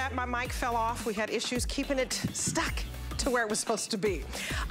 that. My mic fell off. We had issues keeping it stuck to where it was supposed to be.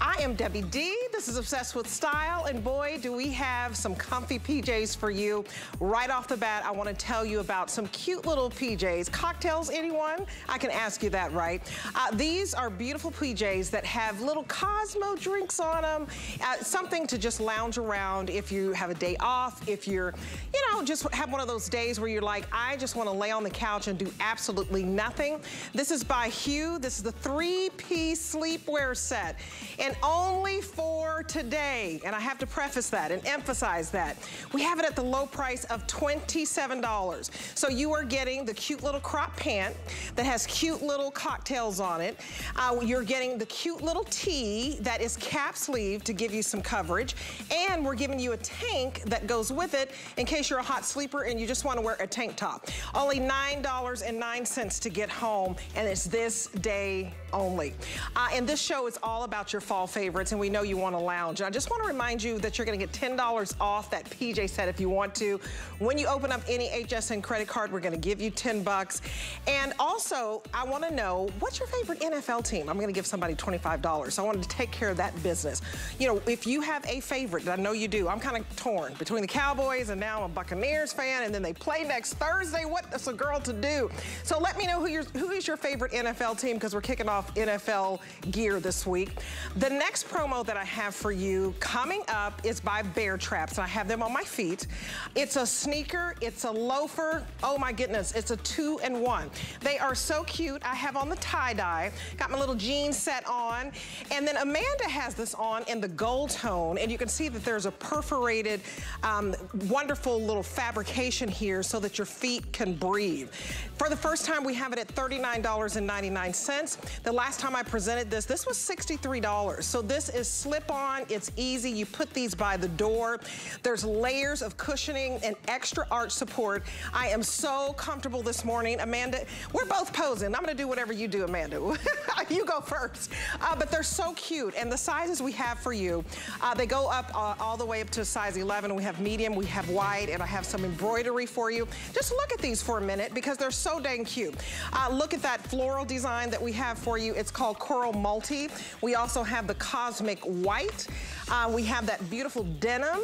I am Debbie D. Is Obsessed with Style, and boy, do we have some comfy PJs for you. Right off the bat, I wanna tell you about some cute little PJs. Cocktails, anyone? I can ask you that, right? Uh, these are beautiful PJs that have little Cosmo drinks on them, uh, something to just lounge around if you have a day off, if you're, you know, just have one of those days where you're like, I just wanna lay on the couch and do absolutely nothing. This is by Hue. This is the three-piece sleepwear set. And only for today, and I have to preface that and emphasize that, we have it at the low price of $27. So you are getting the cute little crop pant that has cute little cocktails on it. Uh, you're getting the cute little tee that is cap sleeve to give you some coverage. And we're giving you a tank that goes with it in case you're a hot sleeper and you just wanna wear a tank top. Only $9.09 to get home, and it's this day only. Uh, and this show is all about your fall favorites, and we know you want to lounge. And I just want to remind you that you're going to get $10 off that PJ set if you want to. When you open up any HSN credit card, we're going to give you 10 bucks. And also, I want to know, what's your favorite NFL team? I'm going to give somebody $25. So I wanted to take care of that business. You know, if you have a favorite, I know you do, I'm kind of torn between the Cowboys and now I'm a Buccaneers fan, and then they play next Thursday. What's a girl to do? So let me know who, who is your favorite NFL team because we're kicking off NFL gear this week. The next promo that I have for you coming up is by BareTraps. And I have them on my feet. It's a sneaker, it's a loafer. Oh my goodness, it's a two and one. They are so cute. I have on the tie-dye, got my little jean set on. And then Amanda has this on in the gold tone. And you can see that there's a perforated, um, wonderful little fabrication here so that your feet can breathe. For the first time, we have it at $39.99. The last time I presented this, this was $63. So this is slip-on, it's easy. You put these by the door. There's layers of cushioning and extra arch support. I am so comfortable this morning. Amanda, we're both posing. I'm gonna do whatever you do, Amanda. you go first. Uh, but they're so cute. And the sizes we have for you, uh, they go up uh, all the way up to size 11. We have medium, we have wide, and I have some embroidery for you. Just look at these for a minute because they're so dang cute. Uh, look at that floral design that we have for you. It's called Coral Multi. We also have the Cosmic White. Uh, we have that beautiful denim.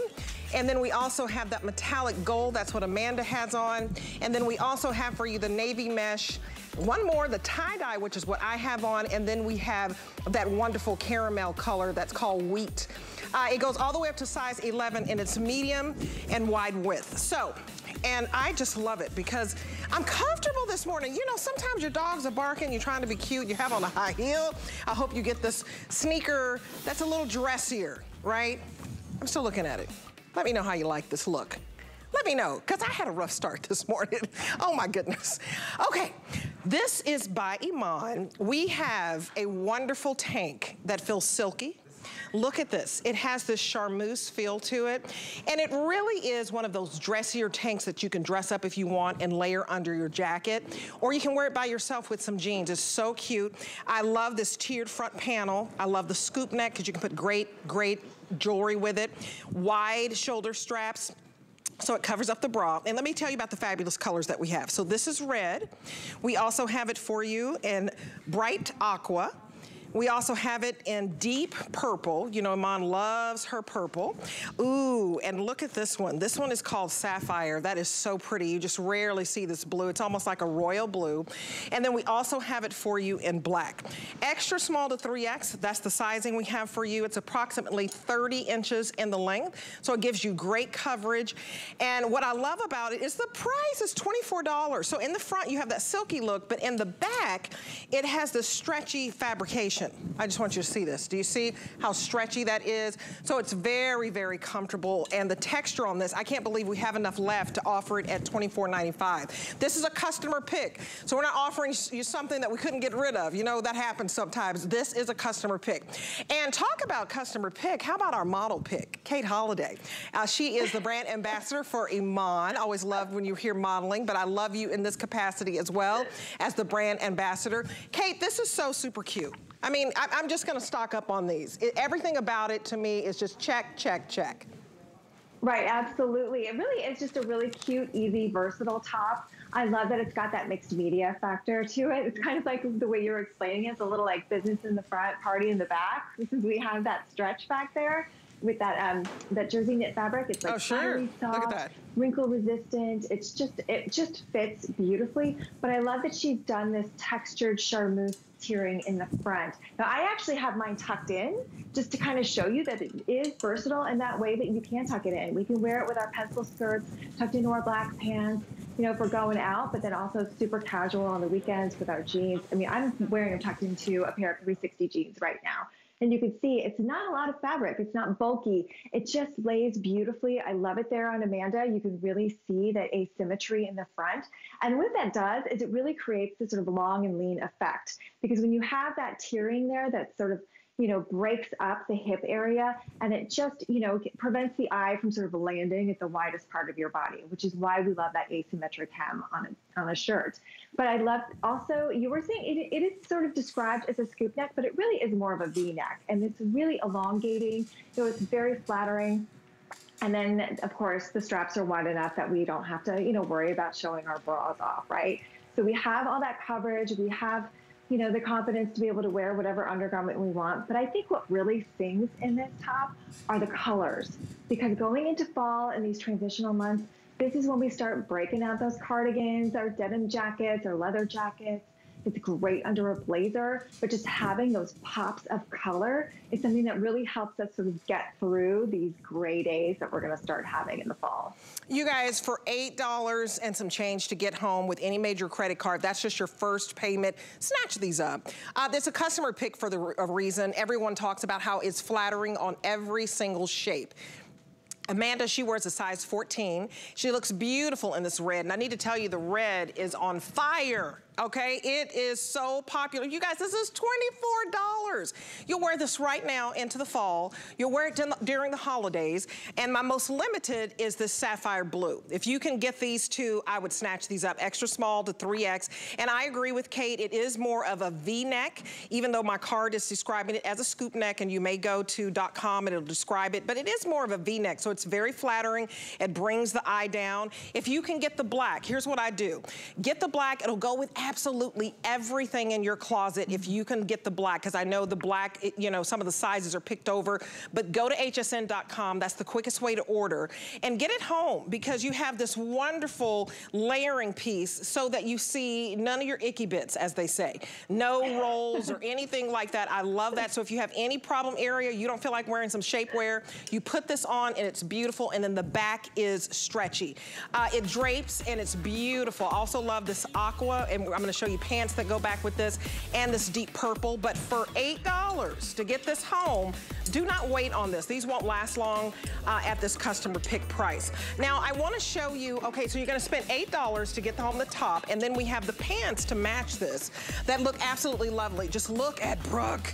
And then we also have that metallic gold. That's what Amanda has on. And then we also have for you the navy mesh. One more, the tie-dye, which is what I have on. And then we have that wonderful caramel color that's called wheat. Uh, it goes all the way up to size 11 and it's medium and wide width. So and I just love it because I'm comfortable this morning. You know, sometimes your dogs are barking, you're trying to be cute, you have on a high heel. I hope you get this sneaker that's a little dressier, right? I'm still looking at it. Let me know how you like this look. Let me know, because I had a rough start this morning. oh my goodness. Okay, this is by Iman. We have a wonderful tank that feels silky. Look at this. It has this charmeuse feel to it. And it really is one of those dressier tanks that you can dress up if you want and layer under your jacket. Or you can wear it by yourself with some jeans. It's so cute. I love this tiered front panel. I love the scoop neck because you can put great, great jewelry with it. Wide shoulder straps. So it covers up the bra. And let me tell you about the fabulous colors that we have. So this is red. We also have it for you in bright aqua. We also have it in deep purple. You know, Iman loves her purple. Ooh, and look at this one. This one is called Sapphire. That is so pretty. You just rarely see this blue. It's almost like a royal blue. And then we also have it for you in black. Extra small to 3X, that's the sizing we have for you. It's approximately 30 inches in the length. So it gives you great coverage. And what I love about it is the price is $24. So in the front, you have that silky look, but in the back, it has the stretchy fabrication. I just want you to see this. Do you see how stretchy that is? So it's very, very comfortable. And the texture on this, I can't believe we have enough left to offer it at $24.95. This is a customer pick. So we're not offering you something that we couldn't get rid of. You know, that happens sometimes. This is a customer pick. And talk about customer pick. How about our model pick, Kate Holiday? Uh, she is the brand ambassador for Iman. Always love when you hear modeling, but I love you in this capacity as well as the brand ambassador. Kate, this is so super cute. I mean, I, am just gonna stock up on these. It, everything about it to me is just check, check, check. Right, absolutely. It really is just a really cute, easy, versatile top. I love that it's got that mixed media factor to it. It's kind of like the way you're explaining it. It's a little like business in the front, party in the back. Since we have that stretch back there with that um, that jersey knit fabric. It's like oh, sure. soft, Look at that. wrinkle resistant. It's just it just fits beautifully. But I love that she's done this textured charmeuse tiering in the front. Now I actually have mine tucked in just to kind of show you that it is versatile in that way that you can tuck it in. We can wear it with our pencil skirts tucked into our black pants you know, if we're going out, but then also super casual on the weekends with our jeans. I mean, I'm wearing them tucked into a pair of 360 jeans right now. And you can see it's not a lot of fabric. It's not bulky. It just lays beautifully. I love it there on Amanda. You can really see that asymmetry in the front. And what that does is it really creates this sort of long and lean effect. Because when you have that tiering there, that sort of you know, breaks up the hip area and it just, you know, prevents the eye from sort of landing at the widest part of your body, which is why we love that asymmetric hem on a, on a shirt. But I love also, you were saying it, it is sort of described as a scoop neck, but it really is more of a V neck and it's really elongating. Know, it's very flattering. And then, of course, the straps are wide enough that we don't have to, you know, worry about showing our bras off, right? So we have all that coverage. We have you know, the confidence to be able to wear whatever undergarment we want. But I think what really sings in this top are the colors. Because going into fall and these transitional months, this is when we start breaking out those cardigans, our denim jackets, our leather jackets, it's great under a blazer, but just having those pops of color is something that really helps us sort of get through these gray days that we're gonna start having in the fall. You guys, for $8 and some change to get home with any major credit card, that's just your first payment. Snatch these up. Uh, there's a customer pick for the reason. Everyone talks about how it's flattering on every single shape. Amanda, she wears a size 14. She looks beautiful in this red. And I need to tell you, the red is on fire okay? It is so popular. You guys, this is $24. You'll wear this right now into the fall. You'll wear it during the holidays. And my most limited is this sapphire blue. If you can get these two, I would snatch these up. Extra small to 3X. And I agree with Kate, it is more of a V-neck, even though my card is describing it as a scoop neck, and you may go to .com and it'll describe it, but it is more of a V-neck, so it's very flattering. It brings the eye down. If you can get the black, here's what I do. Get the black, it'll go with absolutely everything in your closet if you can get the black, because I know the black, you know, some of the sizes are picked over, but go to hsn.com. That's the quickest way to order. And get it home because you have this wonderful layering piece so that you see none of your icky bits, as they say. No rolls or anything like that. I love that. So if you have any problem area, you don't feel like wearing some shapewear, you put this on and it's beautiful. And then the back is stretchy. Uh, it drapes and it's beautiful. Also love this aqua and I'm gonna show you pants that go back with this and this deep purple. But for $8 to get this home, do not wait on this. These won't last long uh, at this customer pick price. Now, I wanna show you, okay, so you're gonna spend $8 to get the home the top, and then we have the pants to match this that look absolutely lovely. Just look at Brooke.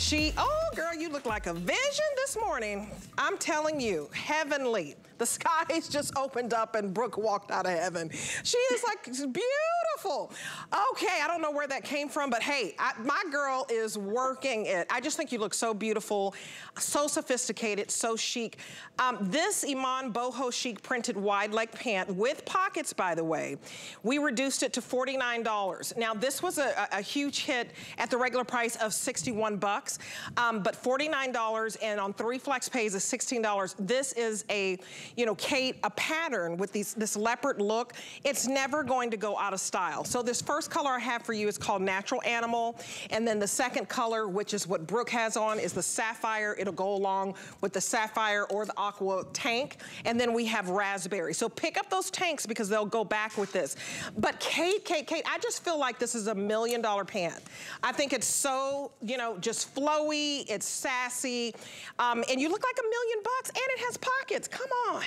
She, oh girl, you look like a vision this morning. I'm telling you, heavenly. The skies just opened up and Brooke walked out of heaven. She is like beautiful. Okay, I don't know where that came from, but hey, I, my girl is working it. I just think you look so beautiful, so sophisticated, so chic. Um, this Iman boho chic printed wide leg pant with pockets, by the way, we reduced it to $49. Now, this was a, a huge hit at the regular price of 61 bucks, um, but $49 and on three flex pays is $16. This is a you know, Kate, a pattern with these, this leopard look, it's never going to go out of style. So this first color I have for you is called Natural Animal. And then the second color, which is what Brooke has on, is the Sapphire. It'll go along with the Sapphire or the Aqua tank. And then we have Raspberry. So pick up those tanks because they'll go back with this. But Kate, Kate, Kate, I just feel like this is a million dollar pant. I think it's so, you know, just flowy, it's sassy, um, and you look like a million bucks, and it has pockets. Come on.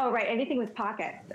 Oh, right. Anything with pockets.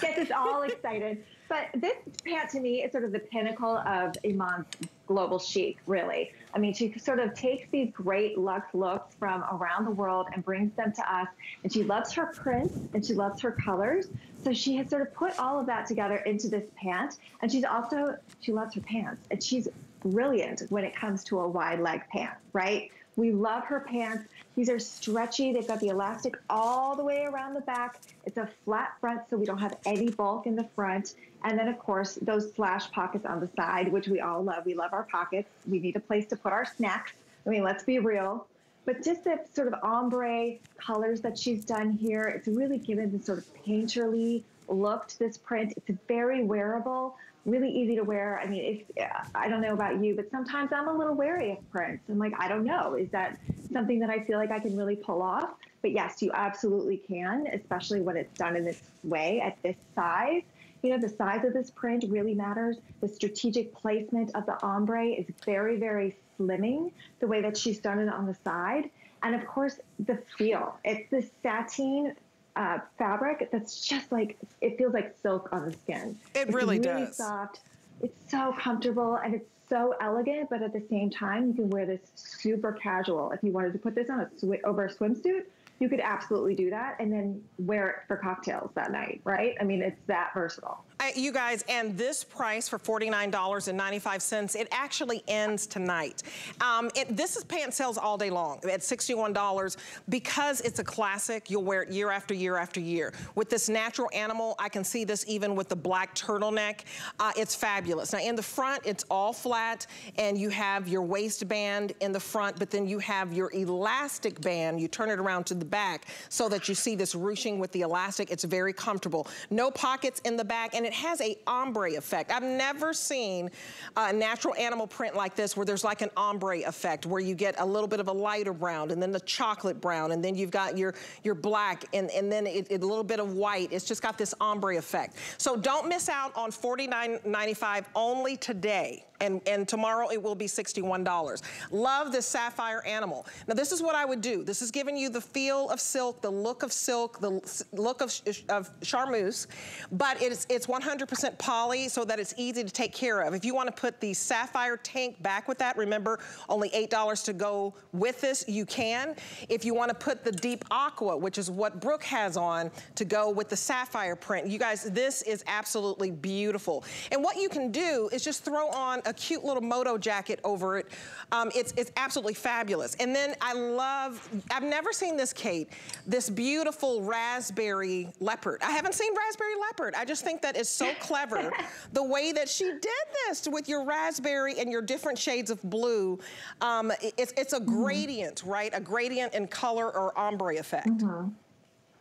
Gets us all excited. But this pant to me is sort of the pinnacle of Iman's global chic, really. I mean, she sort of takes these great luxe looks from around the world and brings them to us. And she loves her prints and she loves her colors. So she has sort of put all of that together into this pant. And she's also, she loves her pants. And she's brilliant when it comes to a wide leg pant, right? We love her pants. These are stretchy. They've got the elastic all the way around the back. It's a flat front, so we don't have any bulk in the front. And then, of course, those slash pockets on the side, which we all love. We love our pockets. We need a place to put our snacks. I mean, let's be real. But just the sort of ombre colors that she's done here, it's really given this sort of painterly look to this print. It's very wearable really easy to wear. I mean, if I don't know about you, but sometimes I'm a little wary of prints. I'm like, I don't know. Is that something that I feel like I can really pull off? But yes, you absolutely can, especially when it's done in this way at this size. You know, the size of this print really matters. The strategic placement of the ombre is very, very slimming, the way that she's done it on the side. And of course, the feel. It's the sateen uh, fabric that's just like it feels like silk on the skin. It it's really, really does. soft. It's so comfortable and it's so elegant, but at the same time, you can wear this super casual. If you wanted to put this on a sw- over a swimsuit, you could absolutely do that and then wear it for cocktails that night, right? I mean, it's that versatile. You guys, and this price for $49.95, it actually ends tonight. Um, it, this is pant sales all day long at $61 because it's a classic. You'll wear it year after year after year. With this natural animal, I can see this even with the black turtleneck. Uh, it's fabulous. Now in the front, it's all flat and you have your waistband in the front, but then you have your elastic band. You turn it around to the back so that you see this ruching with the elastic. It's very comfortable. No pockets in the back and it has a ombre effect. I've never seen a natural animal print like this where there's like an ombre effect where you get a little bit of a lighter brown and then the chocolate brown and then you've got your, your black and, and then it, it, a little bit of white. It's just got this ombre effect. So don't miss out on $49.95 only today and, and tomorrow it will be $61. Love this sapphire animal. Now this is what I would do. This is giving you the feel of silk, the look of silk, the look of, of charmeuse, but it's it's 100% poly so that it's easy to take care of. If you want to put the sapphire tank back with that, remember only $8 to go with this, you can. If you want to put the deep aqua, which is what Brooke has on, to go with the sapphire print, you guys, this is absolutely beautiful. And what you can do is just throw on a cute little moto jacket over it. Um, it's, it's absolutely fabulous. And then I love, I've never seen this, Kate, this beautiful raspberry leopard. I haven't seen raspberry leopard. I just think that is so clever. the way that she did this with your raspberry and your different shades of blue. Um, it's, it's a mm-hmm. gradient, mm -hmm. right? A gradient in color or ombre effect. Mm -hmm.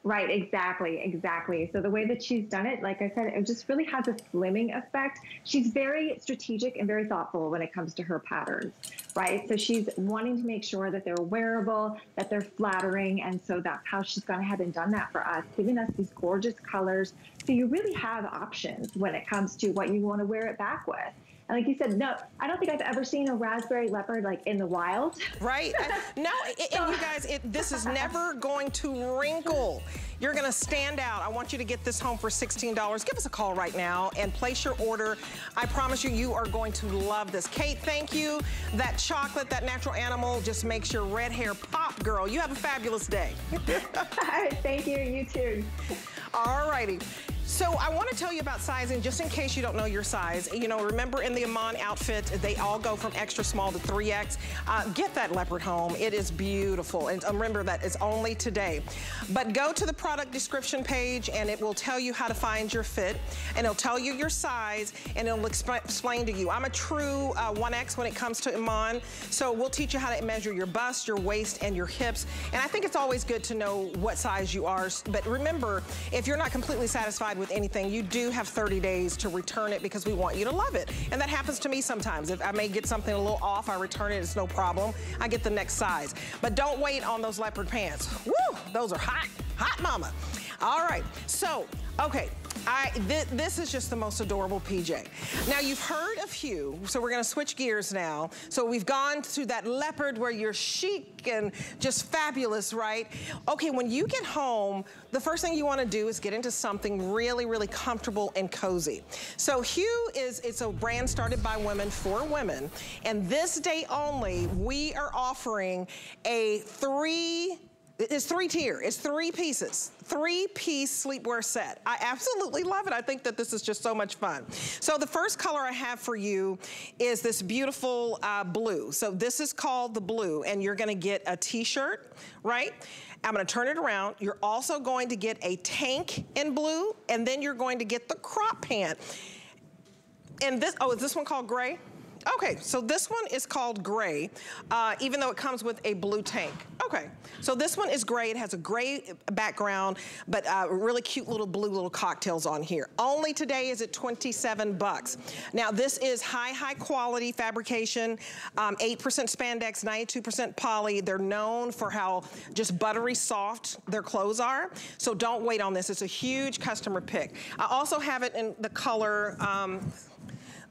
Right, exactly, exactly. So the way that she's done it, like I said, it just really has a slimming effect. She's very strategic and very thoughtful when it comes to her patterns, right? So she's wanting to make sure that they're wearable, that they're flattering, and so that's how she's gone ahead and done that for us, giving us these gorgeous colors. So you really have options when it comes to what you want to wear it back with. And like you said, no, I don't think I've ever seen a raspberry leopard like in the wild. Right. Uh, no, it, and you guys, it, this is never going to wrinkle. You're gonna stand out. I want you to get this home for $16. Give us a call right now and place your order. I promise you, you are going to love this. Kate, thank you. That chocolate, that natural animal just makes your red hair pop, girl. You have a fabulous day. All right, thank you, you too. All righty. So I want to tell you about sizing just in case you don't know your size. You know, remember in the Iman outfit, they all go from extra small to 3X. Uh, get that leopard home. It is beautiful. And remember that it's only today. But go to the product description page and it will tell you how to find your fit and it'll tell you your size and it'll exp explain to you. I'm a true uh, 1X when it comes to Iman. So we'll teach you how to measure your bust, your waist, and your hips. And I think it's always good to know what size you are. But remember, if you're not completely satisfied with anything, you do have 30 days to return it because we want you to love it. And that happens to me sometimes. If I may get something a little off, I return it, it's no problem. I get the next size. But don't wait on those leopard pants. Woo, those are hot, hot mama. All right, so, okay, I, th this is just the most adorable PJ. Now you've heard of Hue, so we're gonna switch gears now. So we've gone to that leopard where you're chic and just fabulous, right? Okay, when you get home, the first thing you wanna do is get into something really, really comfortable and cozy. So Hue is, it's a brand started by women for women. And this day only, we are offering a three It's three tier, it's three pieces. Three piece sleepwear set. I absolutely love it. I think that this is just so much fun. So the first color I have for you is this beautiful uh, blue. So this is called the blue and you're gonna get a t-shirt, right? I'm gonna turn it around. You're also going to get a tank in blue and then you're going to get the crop pant. And this, oh, is this one called gray? Okay, so this one is called gray, uh, even though it comes with a blue tank. Okay, so this one is gray. It has a gray background, but uh, really cute little blue little cocktails on here. Only today is it 27 bucks. Now this is high, high quality fabrication, 8% um, spandex, 92% poly. They're known for how just buttery soft their clothes are. So don't wait on this. It's a huge customer pick. I also have it in the color, um,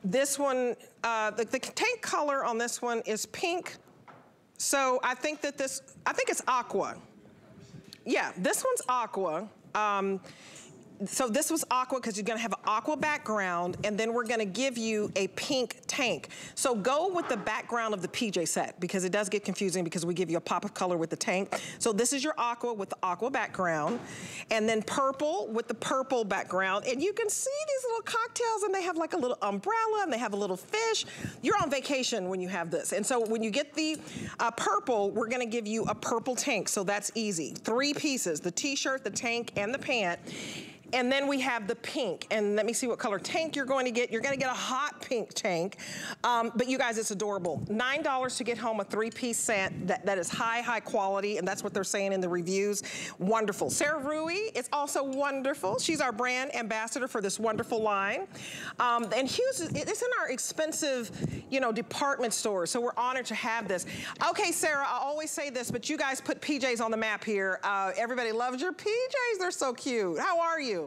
this one, uh, the, the tank color on this one is pink. So I think that this, I think it's aqua. Yeah, this one's aqua. Um, so this was aqua because you're gonna have an aqua background and then we're gonna give you a pink tank. So go with the background of the PJ set because it does get confusing because we give you a pop of color with the tank. So this is your aqua with the aqua background and then purple with the purple background. And you can see these little cocktails and they have like a little umbrella and they have a little fish. You're on vacation when you have this. And so when you get the uh, purple, we're gonna give you a purple tank. So that's easy. Three pieces, the t-shirt, the tank, and the pant. And then we have the pink. And let me see what color tank you're going to get. You're gonna get a hot pink tank. Um, but you guys, it's adorable. $9 to get home a three-piece set that, that is high, high quality. And that's what they're saying in the reviews. Wonderful. Sarah Rui is also wonderful. She's our brand ambassador for this wonderful line. Um, and Hue's, it's in our expensive, you know, department store. So we're honored to have this. Okay, Sarah, I always say this, but you guys put PJs on the map here. Uh, everybody loves your PJs. They're so cute. How are you?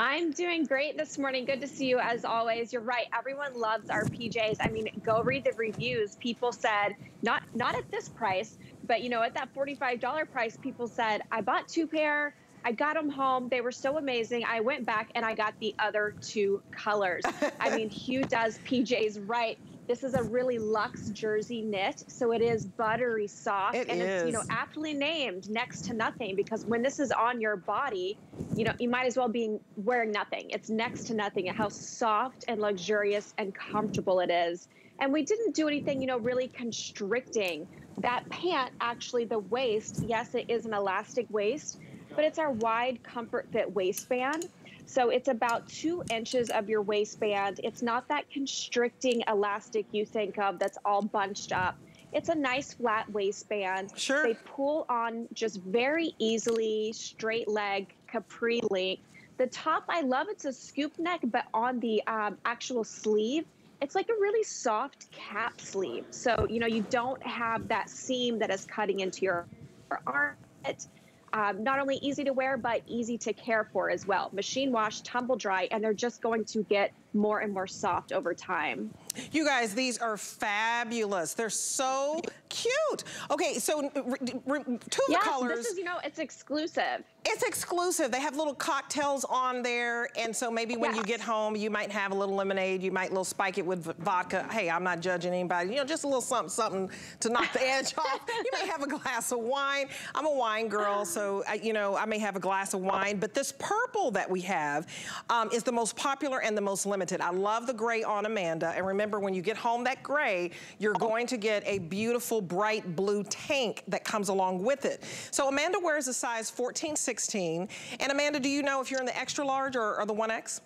I'm doing great this morning. Good to see you as always. You're right. Everyone loves our PJs. I mean, go read the reviews. People said not not at this price, but you know, at that $45 price, people said, "I bought two pair. I got them home. They were so amazing. I went back and I got the other two colors. I mean, Hue does PJs right. This is a really luxe jersey knit, so it is buttery soft, it and is. it's you know aptly named next to nothing because when this is on your body, you know you might as well be wearing nothing. It's next to nothing. At how soft and luxurious and comfortable it is, and we didn't do anything you know really constricting. That pant actually the waist, yes, it is an elastic waist, but it's our wide comfort fit waistband. So it's about two inches of your waistband. It's not that constricting elastic you think of that's all bunched up. It's a nice flat waistband. Sure. They pull on just very easily, straight leg, capri length. The top, I love it's a scoop neck, but on the um, actual sleeve, it's like a really soft cap sleeve. So, you know, you don't have that seam that is cutting into your arm um, not only easy to wear, but easy to care for as well. Machine wash, tumble dry, and they're just going to get more and more soft over time. You guys, these are fabulous. They're so cute. Okay, so two of yeah, the colors. this is, you know, it's exclusive. It's exclusive. They have little cocktails on there, and so maybe when yes. you get home, you might have a little lemonade. You might little spike it with vodka. Hey, I'm not judging anybody. You know, just a little something, something to knock the edge off. You may have a glass of wine. I'm a wine girl, so I, you know, I may have a glass of wine. But this purple that we have um, is the most popular and the most limited. I love the gray on Amanda, and remember, when you get home that gray, you're going to get a beautiful bright blue tank that comes along with it. So Amanda wears a size 14, 16. And Amanda, do you know if you're in the extra large or, or the 1X?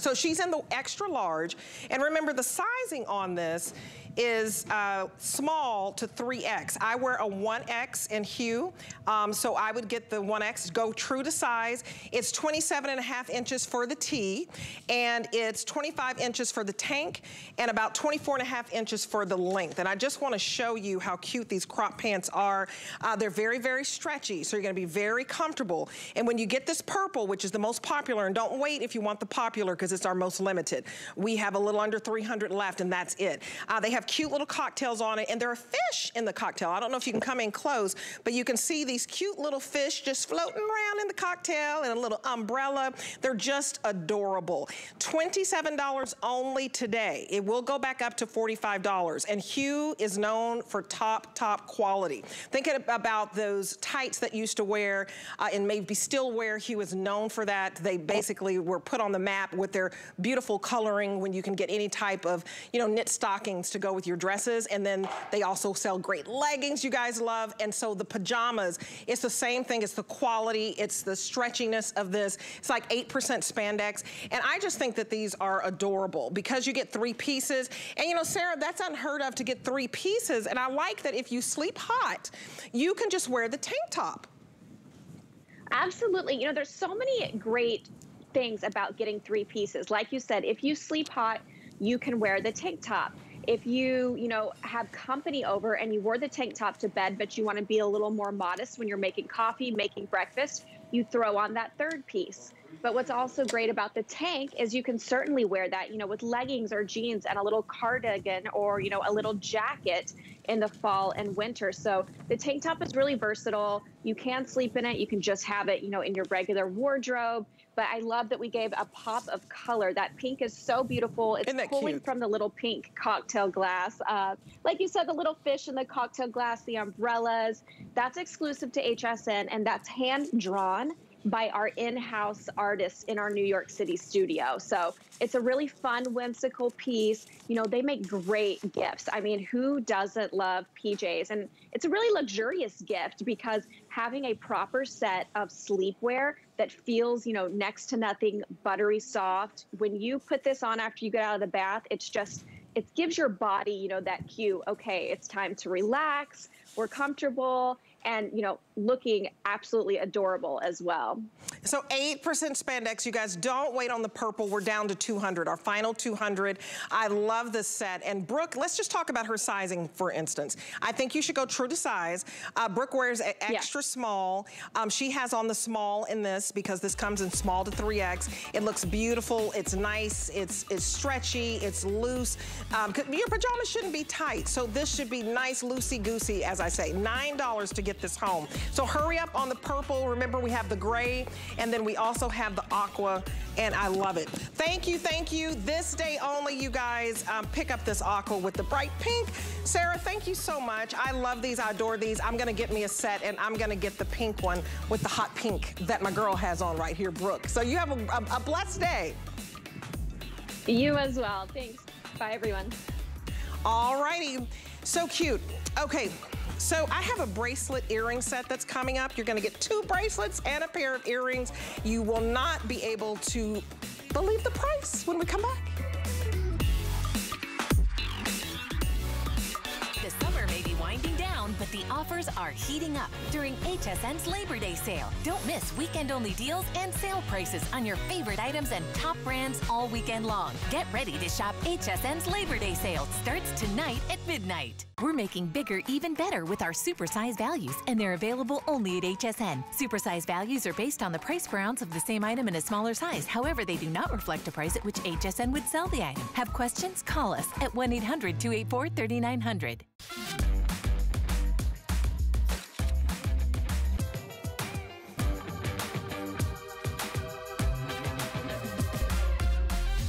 So she's in the extra large. And remember the sizing on this is uh, small to 3X. I wear a 1X in Hue, um, so I would get the 1X, go true to size. It's 27 and a half inches for the tee, and it's 25 inches for the tank, and about 24 and a half inches for the length. And I just wanna show you how cute these crop pants are. Uh, they're very, very stretchy, so you're gonna be very comfortable. And when you get this purple, which is the most popular, and don't wait if you want the popular, because it's our most limited. We have a little under 300 left, and that's it. Uh, they have cute little cocktails on it, and there are fish in the cocktail. I don't know if you can come in close, but you can see these cute little fish just floating around in the cocktail and a little umbrella. They're just adorable. $27 only today. It will go back up to $45. And Hue is known for top, top quality. Thinking about those tights that used to wear uh, and maybe still wear, Hue is known for that. They basically were put on the map with their beautiful coloring when you can get any type of, you know, knit stockings to go with your dresses. And then they also sell great leggings you guys love. And so the pajamas, it's the same thing. It's the quality. It's the stretchiness of this. It's like 8% spandex. And I just think that these are adorable because you get three pieces. And you know, Sarah, that's unheard of to get three pieces. And I like that if you sleep hot, you can just wear the tank top. Absolutely. You know, there's so many great things about getting three pieces. Like you said, if you sleep hot, you can wear the tank top. If you, you know, have company over and you wore the tank top to bed, but you want to be a little more modest when you're making coffee, making breakfast, you throw on that third piece. But what's also great about the tank is you can certainly wear that, you know, with leggings or jeans and a little cardigan or, you know, a little jacket in the fall and winter. So the tank top is really versatile. You can sleep in it. You can just have it, you know, in your regular wardrobe. But I love that we gave a pop of color. That pink is so beautiful. It's pulling cute? from the little pink cocktail glass. Uh, like you said, the little fish in the cocktail glass, the umbrellas. That's exclusive to HSN and that's hand drawn by our in-house artists in our New York City studio. So it's a really fun, whimsical piece. You know, they make great gifts. I mean, who doesn't love PJs? And it's a really luxurious gift because having a proper set of sleepwear that feels, you know, next to nothing, buttery soft. When you put this on after you get out of the bath, it's just, it gives your body, you know, that cue, okay, it's time to relax, we're comfortable, and you know looking absolutely adorable as well. So 8% spandex, you guys don't wait on the purple. We're down to 200, our final 200. I love this set. And Brooke, let's just talk about her sizing, for instance. I think you should go true to size. Uh, Brooke wears extra yeah. small. Um, she has on the small in this because this comes in small to 3X. It looks beautiful. It's nice. It's, it's stretchy. It's loose. Um, your pajamas shouldn't be tight. So this should be nice, loosey-goosey, as I say. $9 to get this home. So hurry up on the purple. Remember, we have the gray, and then we also have the aqua, and I love it. Thank you, thank you. This day only, you guys, um, pick up this aqua with the bright pink. Sarah, thank you so much. I love these, I adore these. I'm gonna get me a set, and I'm gonna get the pink one with the hot pink that my girl has on right here, Brooke. So you have a, a, a blessed day. You as well. Thanks. Bye, everyone. All righty. So cute. Okay, so I have a bracelet earring set that's coming up. You're gonna get two bracelets and a pair of earrings. You will not be able to believe the price when we come back. But the offers are heating up during HSN's Labor Day sale. Don't miss weekend only deals and sale prices on your favorite items and top brands all weekend long. Get ready to shop HSN's Labor Day sale. Starts tonight at midnight. We're making bigger even better with our supersize values, and they're available only at HSN. Supersize values are based on the price per ounce of the same item in a smaller size. However, they do not reflect a price at which HSN would sell the item. Have questions? Call us at 1 800 284 3900.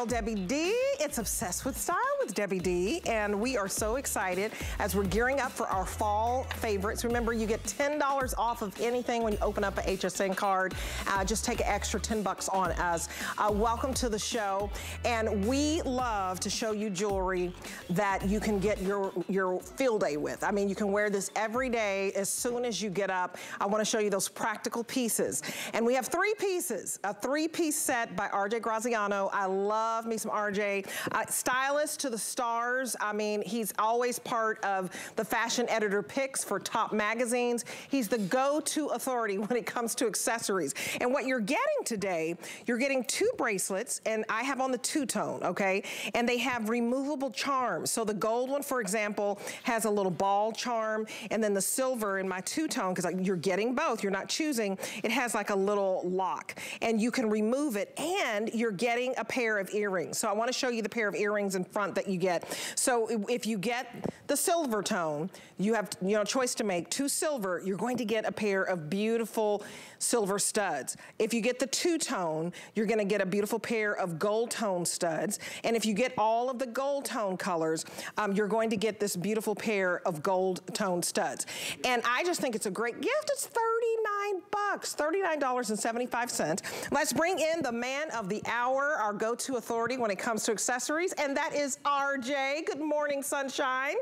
Girl, Debbie D. It's Obsessed with Style Debbie D, and we are so excited as we're gearing up for our fall favorites. Remember, you get $10 off of anything when you open up an HSN card. Uh, just take an extra 10 bucks on us. Uh, welcome to the show, and we love to show you jewelry that you can get your, your field day with. I mean, you can wear this every day as soon as you get up. I wanna show you those practical pieces. And we have three pieces, a three-piece set by RJ Graziano. I love me some RJ. Uh, stylist to the stars. I mean, he's always part of the fashion editor picks for top magazines. He's the go-to authority when it comes to accessories. And what you're getting today, you're getting two bracelets, and I have on the two-tone, okay? And they have removable charms. So the gold one, for example, has a little ball charm, and then the silver in my two-tone, because you're getting both, you're not choosing, it has like a little lock. And you can remove it, and you're getting a pair of earrings. So I wanna show you the pair of earrings in front that you get. So if you get the silver tone, you have you know choice to make. Two silver, you're going to get a pair of beautiful silver studs. If you get the two-tone, you're gonna get a beautiful pair of gold tone studs. And if you get all of the gold tone colors, um, you're going to get this beautiful pair of gold tone studs. And I just think it's a great gift. It's 39 bucks, $39.75. Let's bring in the man of the hour, our go-to authority when it comes to accessories, and that is RJ. Good morning, sunshine.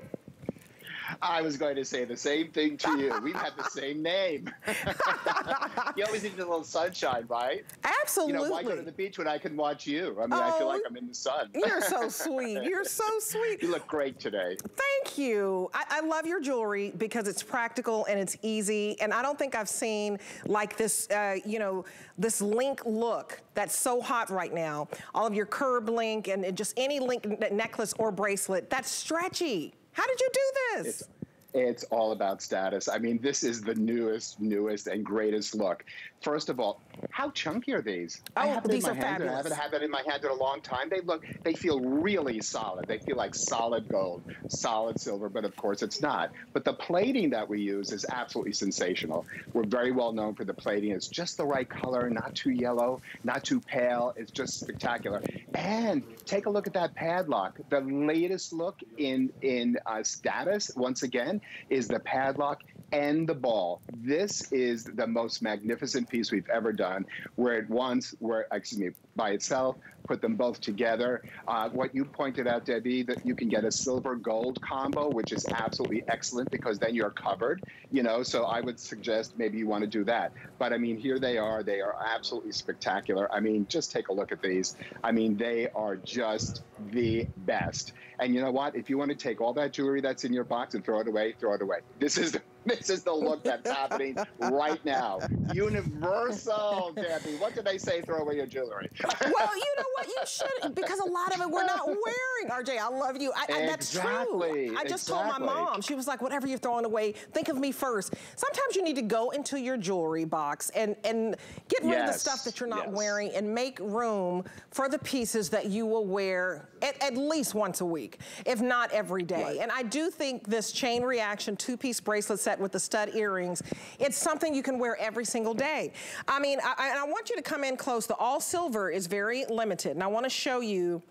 I was going to say the same thing to you. We've had the same name. you always need a little sunshine, right? Absolutely. You know, why go to the beach when I can watch you? I mean, oh, I feel like oh, I'm in the sun. You're so sweet. You're so sweet. You look great today. Thank you. I, I, love your jewelry because it's practical and it's easy. And I don't think I've seen like this, uh, you know, this link look that's so hot right now. All of your curb link and just any link necklace or bracelet, that's stretchy. How did you do this? It's it's all about status. I mean, this is the newest, newest, and greatest look. First of all, how chunky are these? Oh, I have these in my are hand, fabulous. I haven't had that in my hand in a long time. They look, they feel really solid. They feel like solid gold, solid silver, but of course it's not. But the plating that we use is absolutely sensational. We're very well known for the plating. It's just the right color, not too yellow, not too pale. It's just spectacular. And take a look at that padlock. The latest look in in uh, status, once again, is the padlock and the ball. This is the most magnificent piece we've ever done, where it once, where, excuse me, by itself, put them both together. Uh, what you pointed out, Debbie, that you can get a silver gold combo, which is absolutely excellent because then you're covered, you know, so I would suggest maybe you want to do that. But I mean, here they are. They are absolutely spectacular. I mean, just take a look at these. I mean, they are just the best. And you know what? If you want to take all that jewelry that's in your box and throw it away, throw it away. This is the this is the look that's happening right now. Universal, Debbie. What did they say? Throw away your jewelry. well, you know what? You should, because a lot of it we're not wearing. RJ, I love you. I, exactly. I, that's true. I just exactly. told my mom. She was like, whatever you're throwing away, think of me first. Sometimes you need to go into your jewelry box and, and get rid yes. of the stuff that you're not yes. wearing and make room for the pieces that you will wear at, at least once a week, if not every day. Right. And I do think this chain reaction two-piece bracelet set with the stud earrings, it's something you can wear every single day. I mean, I, I want you to come in close. The all silver is very limited. And I want to show you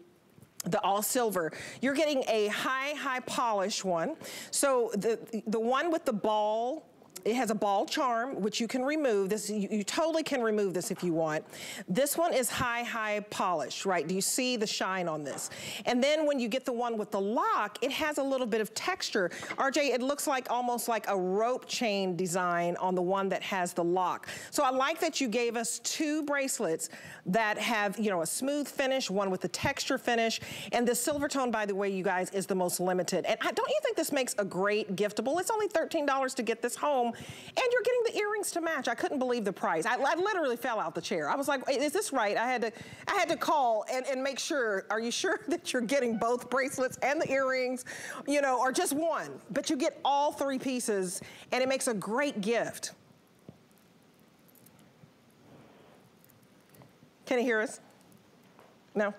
the all silver. You're getting a high, high polish one. So the, the one with the ball it has a ball charm, which you can remove. This you, you, totally can remove this if you want. This one is high, high polish, right? Do you see the shine on this? And then when you get the one with the lock, it has a little bit of texture. RJ, it looks like almost like a rope chain design on the one that has the lock. So I like that you gave us two bracelets that have, you know, a smooth finish, one with a texture finish. And the silver tone, by the way, you guys, is the most limited. And don't you think this makes a great giftable? It's only $13 to get this home and you're getting the earrings to match. I couldn't believe the price. I, I literally fell out the chair. I was like, is this right? I had to, I had to call and, and make sure, are you sure that you're getting both bracelets and the earrings, you know, or just one? But you get all three pieces and it makes a great gift. Can you hear us? No?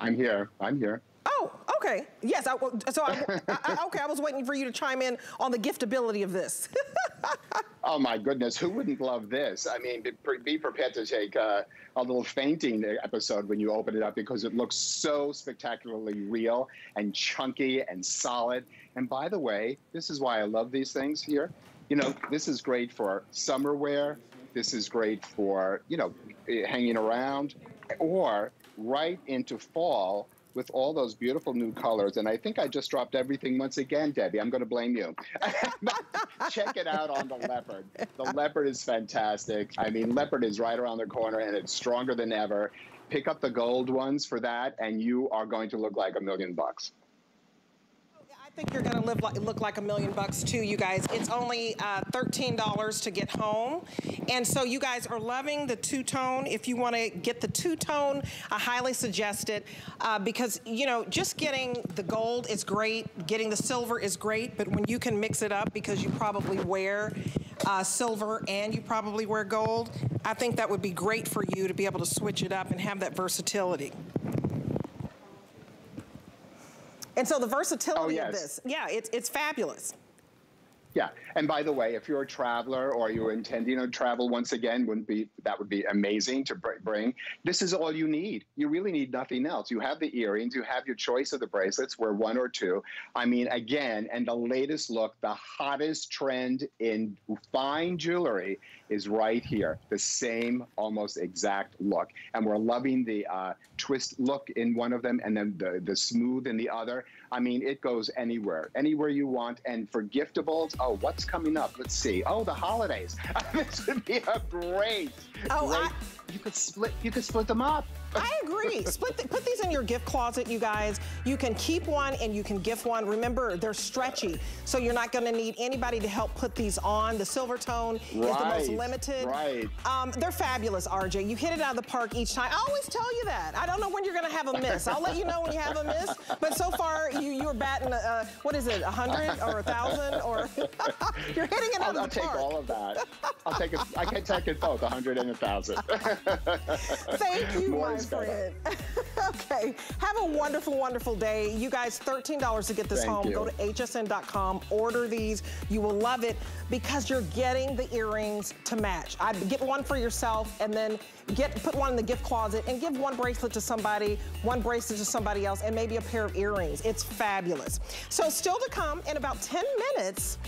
I'm here. I'm here. Oh, Okay, yes, I, so I, I, okay, I was waiting for you to chime in on the giftability of this. oh my goodness, who wouldn't love this? I mean, be, prepared to take uh, a little fainting episode when you open it up because it looks so spectacularly real and chunky and solid. And by the way, this is why I love these things here. You know, this is great for summer wear. This is great for, you know, hanging around or right into fall with all those beautiful new colors. And I think I just dropped everything once again, Debbie. I'm going to blame you. Check it out on the leopard. The leopard is fantastic. I mean, leopard is right around the corner and it's stronger than ever. Pick up the gold ones for that, and you are going to look like a million bucks think you're to live like, look like a million bucks too, you guys. It's only uh, $13 to get home. And so you guys are loving the two-tone. If you want to get the two-tone, I highly suggest it uh, because, you know, just getting the gold is great. Getting the silver is great. But when you can mix it up because you probably wear uh, silver and you probably wear gold, I think that would be great for you to be able to switch it up and have that versatility. And so the versatility oh, yes. of this, yeah, it's, it's fabulous. Yeah, and by the way, if you're a traveler or you're intending to travel once again, wouldn't be that would be amazing to bring. This is all you need. You really need nothing else. You have the earrings, you have your choice of the bracelets, wear one or two. I mean, again, and the latest look, the hottest trend in fine jewelry is right here. The same, almost exact look, and we're loving the uh, twist look in one of them, and then the the smooth in the other. I mean, it goes anywhere, anywhere you want. And for giftables, oh, what's coming up? Let's see. Oh, the holidays. this would be a great. Oh, great, I, you could split. You could split them up. I agree. Split the, put these in your gift closet, you guys. You can keep one and you can gift one. Remember, they're stretchy, so you're not going to need anybody to help put these on. The silver tone right, is the most limited. Right. Um, they're fabulous, RJ. You hit it out of the park each time. I always tell you that. I don't know when you're going to have a miss. I'll let you know when you have a miss. But so far, you you are batting. Uh, what is it? A hundred or a thousand or you're hitting it out I'll, of the I'll park. take all of that. I'll take it. I can take it both, a hundred and a thousand. Thank you, More my friend. okay. Have a wonderful, wonderful day. You guys, $13 to get this Thank home. You. Go to hsn.com, order these. You will love it because you're getting the earrings to match. I get one for yourself and then get put one in the gift closet and give one bracelet to somebody, one bracelet to somebody else, and maybe a pair of earrings. It's fabulous. So still to come in about 10 minutes,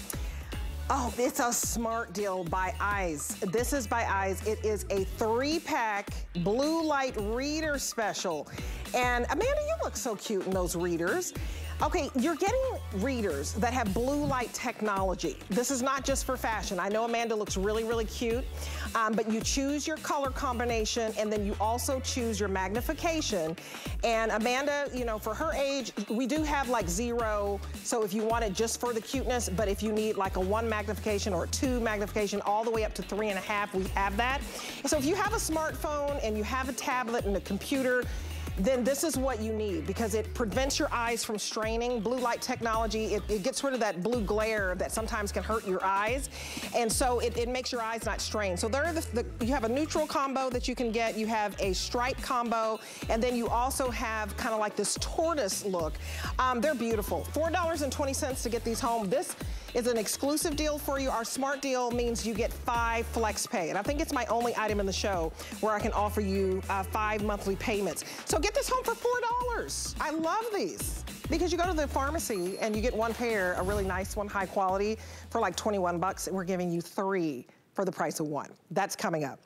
Oh, it's a smart deal by Eyes. This is by Eyes. It is a three-pack blue light reader special. And Amanda, you look so cute in those readers. Okay, you're getting readers that have blue light technology. This is not just for fashion. I know Amanda looks really, really cute, um, but you choose your color combination and then you also choose your magnification. And Amanda, you know, for her age, we do have like zero. So if you want it just for the cuteness, but if you need like a one magnification or two magnification, all the way up to three and a half, we have that. So if you have a smartphone and you have a tablet and a computer, then this is what you need because it prevents your eyes from straining. Blue light technology, it, it gets rid of that blue glare that sometimes can hurt your eyes. And so it, it makes your eyes not strain. So there the, the, you have a neutral combo that you can get. You have a stripe combo. And then you also have kind of like this tortoise look. Um, they're beautiful. $4.20 to get these home. This is an exclusive deal for you. Our smart deal means you get five flex pay. And I think it's my only item in the show where I can offer you uh, five monthly payments. So get this home for $4. I love these. Because you go to the pharmacy and you get one pair, a really nice one, high quality, for like 21 bucks. We're giving you three for the price of one. That's coming up.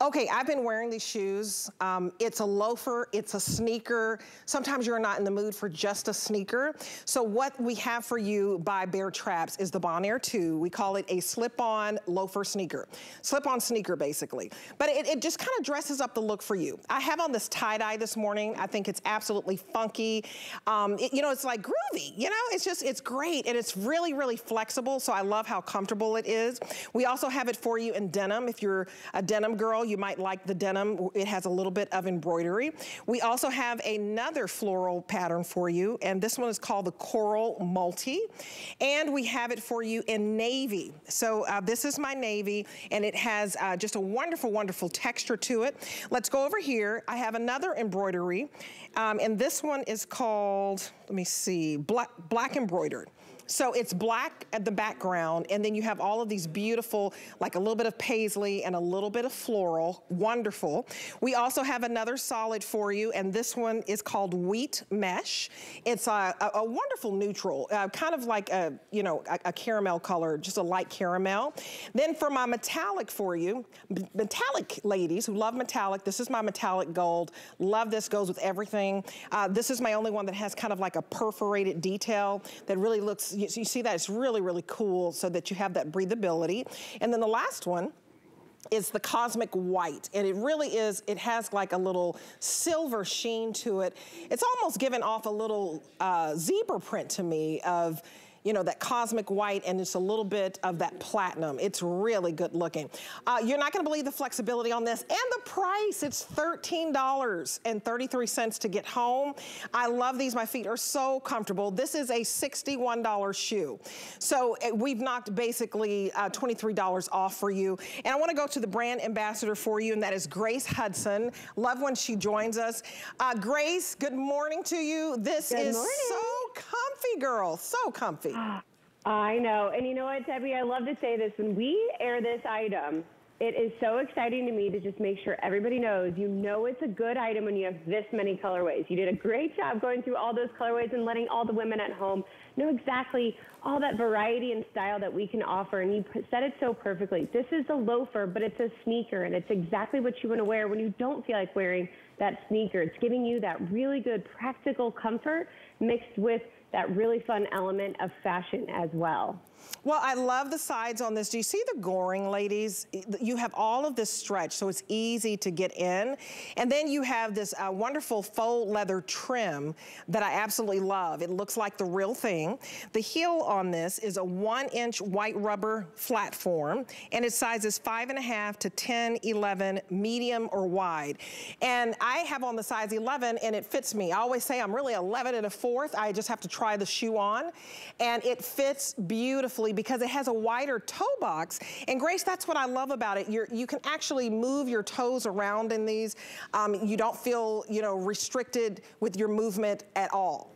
Okay, I've been wearing these shoes. Um, it's a loafer, it's a sneaker. Sometimes you're not in the mood for just a sneaker. So what we have for you by BareTraps is the Bonaire 2. We call it a slip-on loafer sneaker. Slip-on sneaker, basically. But it, it just kind of dresses up the look for you. I have on this tie-dye this morning. I think it's absolutely funky. Um, it, you know, it's like groovy, you know? It's just, it's great, and it's really, really flexible, so I love how comfortable it is. We also have it for for you in denim. If you're a denim girl, you might like the denim. It has a little bit of embroidery. We also have another floral pattern for you, and this one is called the Coral Multi. And we have it for you in navy. So uh, this is my navy, and it has uh, just a wonderful, wonderful texture to it. Let's go over here. I have another embroidery, um, and this one is called, let me see, black, black embroidered. So it's black at the background, and then you have all of these beautiful, like a little bit of paisley and a little bit of floral, wonderful. We also have another solid for you, and this one is called Wheat Mesh. It's a, a, a wonderful neutral, uh, kind of like a, you know, a, a, caramel color, just a light caramel. Then for my metallic for you, metallic ladies who love metallic, this is my metallic gold. Love this, goes with everything. Uh, this is my only one that has kind of like a perforated detail that really looks you, you see that? It's really, really cool so that you have that breathability. And then the last one, is the cosmic white and it really is it has like a little silver sheen to it it's almost given off a little uh, zebra print to me of you know, that cosmic white and just a little bit of that platinum. It's really good looking. Uh, you're not gonna believe the flexibility on this and the price. It's $13.33 to get home. I love these. My feet are so comfortable. This is a $61 shoe. So eh, we've knocked basically uh, $23 off for you. And I wanna go to the brand ambassador for you, and that is Grace Hudson. Love when she joins us. Uh, Grace, good morning to you. This good is morning. so comfy, girl. So comfy. I know. And you know what, Debbie? I love to say this. When we air this item, it is so exciting to me to just make sure everybody knows you know it's a good item when you have this many colorways. You did a great job going through all those colorways and letting all the women at home know exactly all that variety and style that we can offer. And you said it so perfectly. This is a loafer, but it's a sneaker, and it's exactly what you want to wear when you don't feel like wearing that sneaker. It's giving you that really good practical comfort mixed with that really fun element of fashion as well. Well, I love the sides on this. Do you see the goring, ladies? You have all of this stretch, so it's easy to get in. And then you have this uh, wonderful faux leather trim that I absolutely love. It looks like the real thing. The heel on this is a one inch white rubber platform, and its size is five and a half to 10, 11, medium or wide. And I have on the size 11, and it fits me. I always say I'm really 11 and a fourth. I just have to try the shoe on, and it fits beautifully beautifully because it has a wider toe box. And Grace, that's what I love about it. You're, you can actually move your toes around in these. Um, you don't feel, you know, restricted with your movement at all.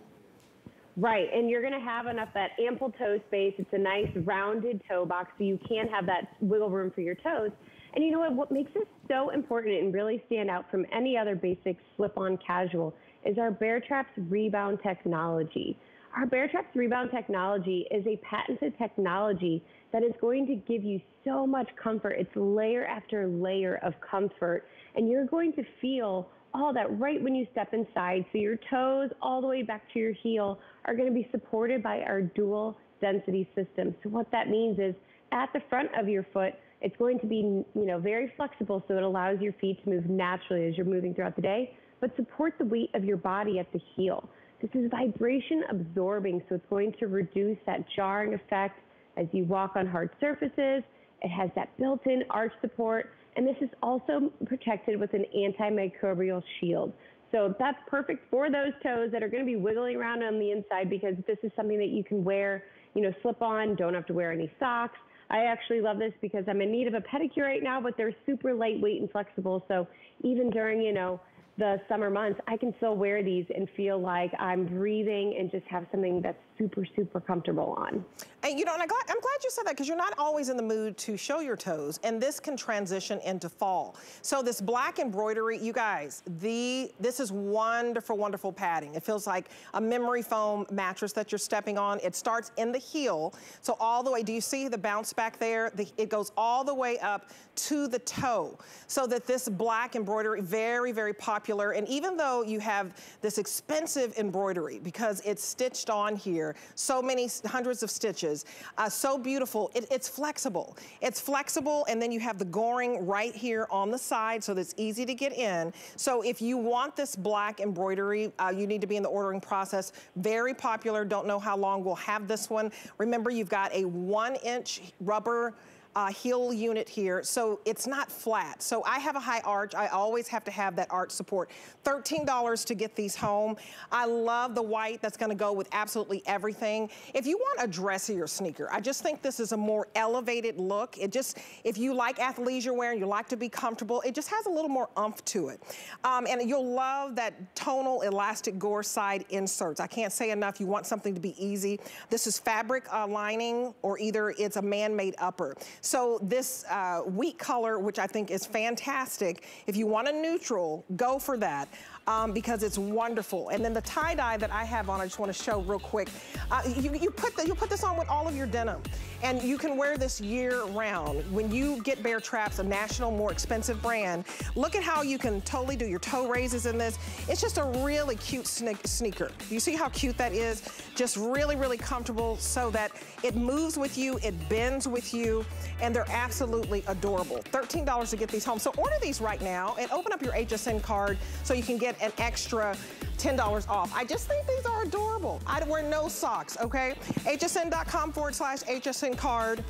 Right, and you're gonna have enough that ample toe space. It's a nice rounded toe box, so you can have that wiggle room for your toes. And you know what, what makes this so important and really stand out from any other basic slip-on casual is our BareTraps rebound technology. Our BareTraps Rebound technology is a patented technology that is going to give you so much comfort. It's layer after layer of comfort, and you're going to feel all that right when you step inside. So your toes all the way back to your heel are going to be supported by our dual density system. So what that means is at the front of your foot, it's going to be, you know, very flexible so it allows your feet to move naturally as you're moving throughout the day, but support the weight of your body at the heel. This is vibration absorbing, so it's going to reduce that jarring effect as you walk on hard surfaces. It has that built-in arch support, and this is also protected with an antimicrobial shield. So that's perfect for those toes that are going to be wiggling around on the inside because this is something that you can wear, you know, slip on, don't have to wear any socks. I actually love this because I'm in need of a pedicure right now, but they're super lightweight and flexible. So even during, you know, the summer months, I can still wear these and feel like I'm breathing and just have something that's super, super comfortable on. And you know, and I'm glad, I'm glad you said that because you're not always in the mood to show your toes and this can transition into fall. So this black embroidery, you guys, the this is wonderful, wonderful padding. It feels like a memory foam mattress that you're stepping on. It starts in the heel. So all the way, do you see the bounce back there? The, it goes all the way up to the toe. So that this black embroidery, very, very popular. And even though you have this expensive embroidery because it's stitched on here. So many hundreds of stitches. Uh, so beautiful. It, it's flexible. It's flexible and then you have the goring right here on the side so that's easy to get in. So if you want this black embroidery, uh, you need to be in the ordering process. Very popular. Don't know how long we'll have this one. Remember, you've got a one inch rubber uh, heel unit here, so it's not flat. So I have a high arch. I always have to have that arch support. $13 to get these home. I love the white that's gonna go with absolutely everything. If you want a dressier sneaker, I just think this is a more elevated look. It just, if you like athleisure wear and you like to be comfortable, it just has a little more umph to it. Um, and you'll love that tonal elastic gore side inserts. I can't say enough, you want something to be easy. This is fabric uh, lining or either it's a man-made upper. So this uh, wheat color, which I think is fantastic, if you want a neutral, go for that. Um, because it's wonderful. And then the tie-dye that I have on, I just want to show real quick. Uh, you, you, put the, you put this on with all of your denim. And you can wear this year round. When you get BareTraps, a national, more expensive brand, look at how you can totally do your toe raises in this. It's just a really cute sneaker. You see how cute that is? Just really, really comfortable so that it moves with you, it bends with you, and they're absolutely adorable. $13 to get these home. So order these right now and open up your HSN card so you can get an extra $10 off. I just think these are adorable. I'd wear no socks, okay? hsn.com forward slash HSN card.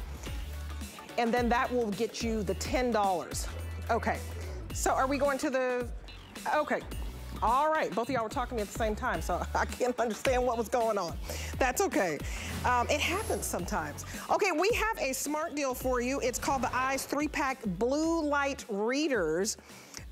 And then that will get you the $10. Okay, so are we going to the, okay. All right, both of y'all were talking to me at the same time, so I can't understand what was going on. That's okay. Um, it happens sometimes. Okay, we have a smart deal for you. It's called the Eyes 3-Pack Blue Light Readers.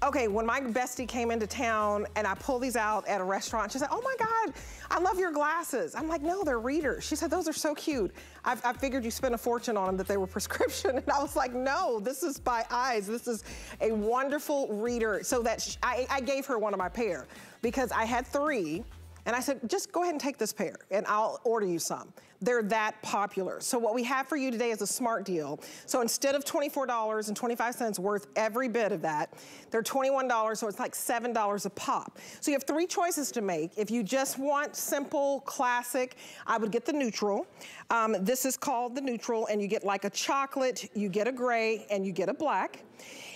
Okay, when my bestie came into town and I pulled these out at a restaurant, she said, oh my God, I love your glasses. I'm like, no, they're readers. She said, those are so cute. I, I figured you spent a fortune on them, that they were prescription. And I was like, no, this is by eyes. This is a wonderful reader. So that I, I gave her one of my pair because I had three and I said, just go ahead and take this pair and I'll order you some. They're that popular. So what we have for you today is a smart deal. So instead of $24.25 worth every bit of that, they're $21, so it's like $7 a pop. So you have three choices to make. If you just want simple, classic, I would get the neutral. Um, this is called the neutral, and you get like a chocolate, you get a gray, and you get a black.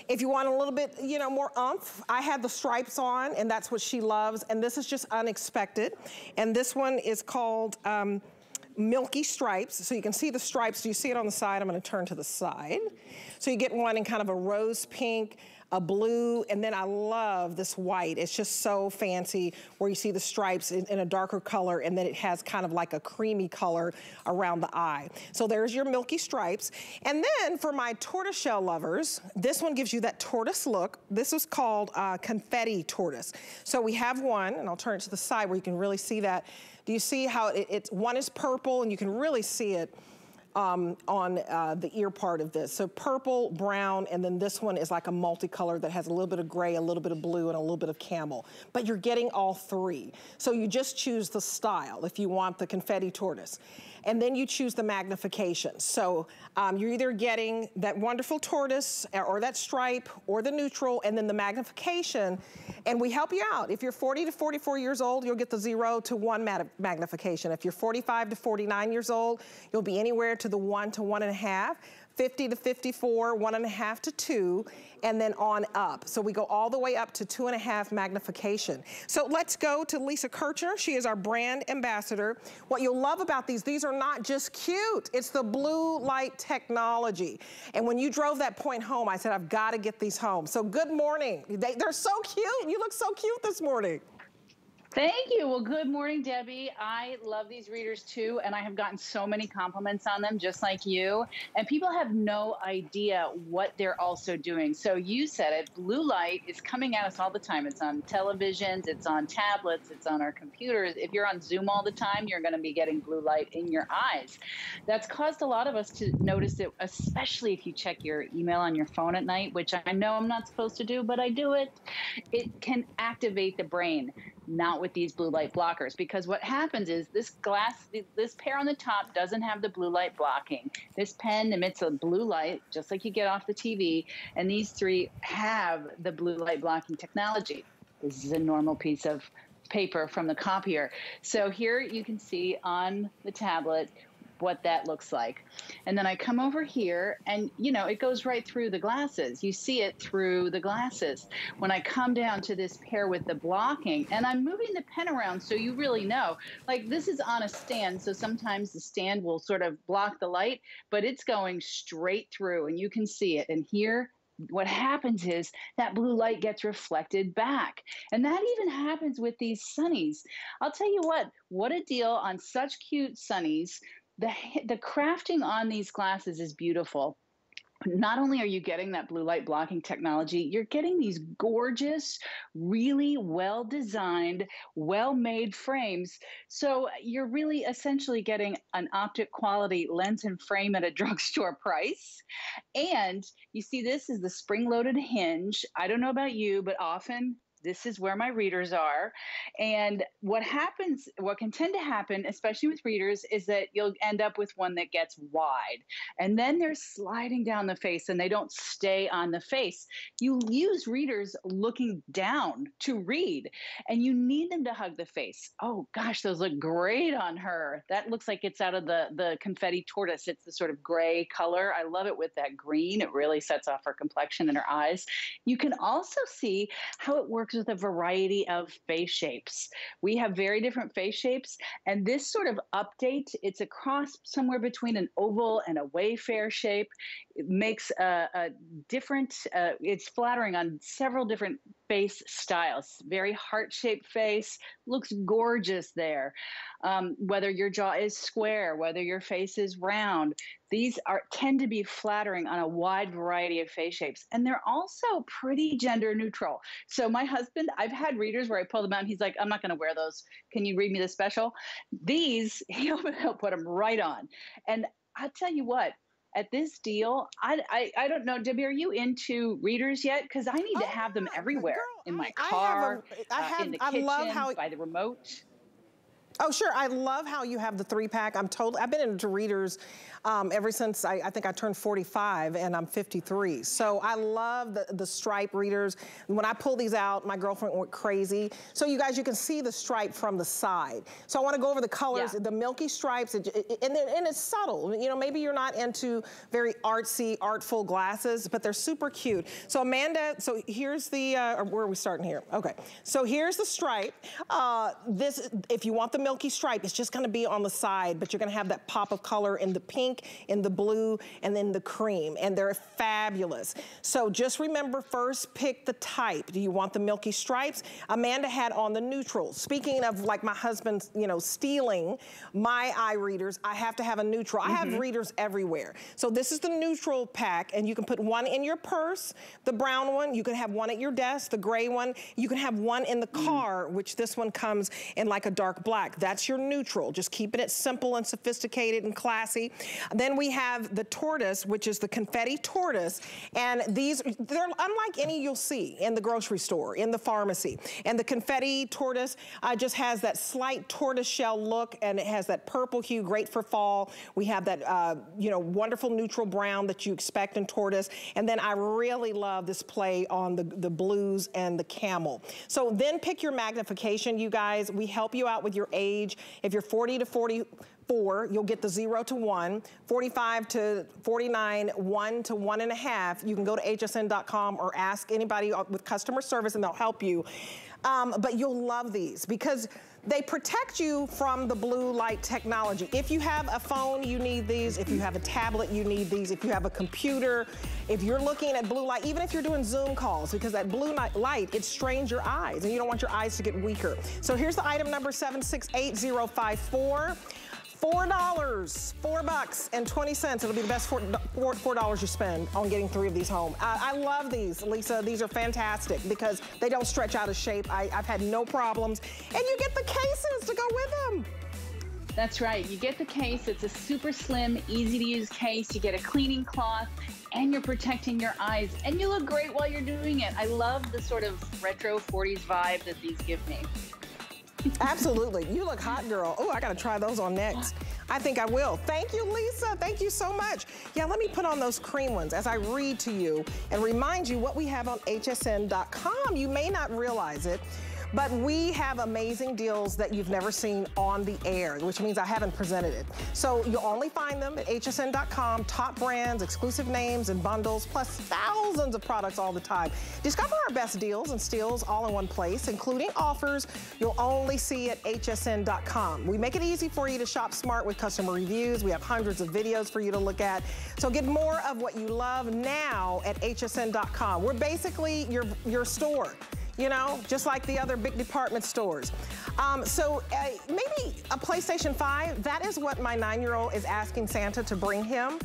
If you want a little bit, you know, more umph, I had the stripes on, and that's what she loves, and this is just unexpected. And this one is called um, Milky Stripes. So you can see the stripes. Do you see it on the side? I'm gonna turn to the side. So you get one in kind of a rose pink, a blue, and then I love this white. It's just so fancy where you see the stripes in, in, a darker color and then it has kind of like a creamy color around the eye. So there's your milky stripes. And then for my tortoiseshell lovers, this one gives you that tortoise look. This is called uh, confetti tortoise. So we have one, and I'll turn it to the side where you can really see that. Do you see how it, it's, one is purple and you can really see it um, on uh, the ear part of this. So purple, brown, and then this one is like a multicolor that has a little bit of gray, a little bit of blue, and a little bit of camel. But you're getting all three. So you just choose the style if you want the confetti tortoise and then you choose the magnification. So um, you're either getting that wonderful tortoise or that stripe or the neutral and then the magnification, and we help you out. If you're 40 to 44 years old, you'll get the zero to one magnification. If you're 45 to 49 years old, you'll be anywhere to the one to one and a half. 50 to 54, one and a half to two, and then on up. So we go all the way up to two and a half magnification. So let's go to Lisa Kirchner. She is our brand ambassador. What you'll love about these, these are not just cute. It's the blue light technology. And when you drove that point home, I said, I've got to get these home. So good morning. They, they're so cute. You look so cute this morning. Thank you. Well, good morning, Debbie. I love these readers too, and I have gotten so many compliments on them, just like you. And people have no idea what they're also doing. So you said it blue light is coming at us all the time. It's on televisions, it's on tablets, it's on our computers. If you're on Zoom all the time, you're going to be getting blue light in your eyes. That's caused a lot of us to notice it, especially if you check your email on your phone at night, which I know I'm not supposed to do, but I do it. It can activate the brain not with these blue light blockers. Because what happens is this glass this pair on the top doesn't have the blue light blocking. This pen emits a blue light just like you get off the tv and these three have the blue light blocking technology. This is a normal piece of paper from the copier. So here you can see on the tablet what that looks like. And then I come over here and, you know, it goes right through the glasses. You see it through the glasses. When I come down to this pair with the blocking, and I'm moving the pen around so you really know, like this is on a stand. So sometimes the stand will sort of block the light, but it's going straight through and you can see it. And here what happens is that blue light gets reflected back. And that even happens with these sunnies. I'll tell you what, what a deal on such cute sunnies the the crafting on these glasses is beautiful not only are you getting that blue light blocking technology, you're getting these gorgeous, really well designed, well made frames. So you're really essentially getting an optic quality lens and frame at a drugstore price. And you see, this is the spring loaded hinge. I don't know about you, but often this is where my readers are. And what happens, what can tend to happen, especially with readers, is that you'll end up with one that gets wide. And then they're sliding down the face and they don't stay on the face. You use readers looking down to read, and you need them to hug the face. Oh gosh, those look great on her. That looks like it's out of the, the confetti tortoise. It's the sort of gray color. I love it with that green. It really sets off her complexion and her eyes. You can also see how it works works with a variety of face shapes. We have very different face shapes, and this sort of update, it's a cross somewhere between an oval and a wayfarer shape. It makes a, a different, uh, it's flattering on several different face styles. Very heart shaped face, looks gorgeous there. Um, whether your jaw is square, whether your face is round, these are tend to be flattering on a wide variety of face shapes, and they're also pretty gender neutral. So my husband, I've had readers where I pull them out, and he's like, "I'm not going to wear those. Can you read me the special?" These he'll, he'll put them right on, and I tell you what, at this deal, I, I, I don't know, Debbie, are you into readers yet? Because I need oh, to have them everywhere girl, in my car, I have, uh, in the I kitchen, love how, by the remote. Oh, sure. I love how you have the three pack. I'm totally, I've been into readers um, ever since I, I, think I turned 45 and I'm 53. So I love the, the stripe readers. When I pull these out, my girlfriend went crazy. So you guys, you can see the stripe from the side. So I want to go over the colors, yeah. the milky stripes, and, and, and it's subtle. You know, maybe you're not into very artsy, artful glasses, but they're super cute. So Amanda, so here's the, uh, where are we starting here? Okay, so here's the stripe. Uh, this, if you want the milky stripe, it's just gonna be on the side, but you're gonna have that pop of color in the pink pink, in the blue, and then the cream. And they're fabulous. So just remember first pick the type. Do you want the milky stripes? Amanda had on the neutral. Speaking of like my husband, you know, stealing my eye readers, I have to have a neutral. Mm -hmm. I have mm-hmm. readers everywhere. So this is the neutral pack and you can put one in your purse, the brown one. You can have one at your desk, the gray one. You can have one in the mm. car, mm. which this one comes in like a dark black. That's your neutral. Just keeping it simple and sophisticated and classy. Then we have the tortoise, which is the confetti tortoise. And these, they're unlike any you'll see in the grocery store, in the pharmacy. And the confetti tortoise uh, just has that slight tortoise shell look and it has that purple hue, great for fall. We have that, uh, you know, wonderful neutral brown that you expect in tortoise. And then I really love this play on the, the blues and the camel. So then pick your magnification, you guys. We help you out with your age. If you're 40 to 40, four, you'll get the zero to one. 45 to 49, one to one and a half. You can go to hsn.com or ask anybody with customer service and they'll help you. Um, but you'll love these because they protect you from the blue light technology. If you have a phone, you need these. If you have a tablet, you need these. If you have a computer, if you're looking at blue light, even if you're doing Zoom calls, because that blue light, it strains your eyes and you don't want your eyes to get weaker. So here's the item number 768054. Four dollars, four bucks and 20 cents. It'll be the best four dollars you spend on getting three of these home. I, I, love these, Lisa. These are fantastic because they don't stretch out of shape. I, I've had no problems. And you get the cases to go with them. That's right. You get the case. It's a super slim, easy to use case. You get a cleaning cloth and you're protecting your eyes and you look great while you're doing it. I love the sort of retro 40s vibe that these give me. Absolutely. You look hot, girl. Oh, I got to try those on next. I think I will. Thank you, Lisa. Thank you so much. Yeah, let me put on those cream ones as I read to you and remind you what we have on hsn.com. You may not realize it, But we have amazing deals that you've never seen on the air, which means I haven't presented it. So you'll only find them at hsn.com, top brands, exclusive names and bundles, plus thousands of products all the time. Discover our best deals and steals all in one place, including offers you'll only see at hsn.com. We make it easy for you to shop smart with customer reviews. We have hundreds of videos for you to look at. So get more of what you love now at hsn.com. We're basically your, your store you know, just like the other big department stores. Um, so uh, maybe a PlayStation 5, that is what my nine-year-old is asking Santa to bring him.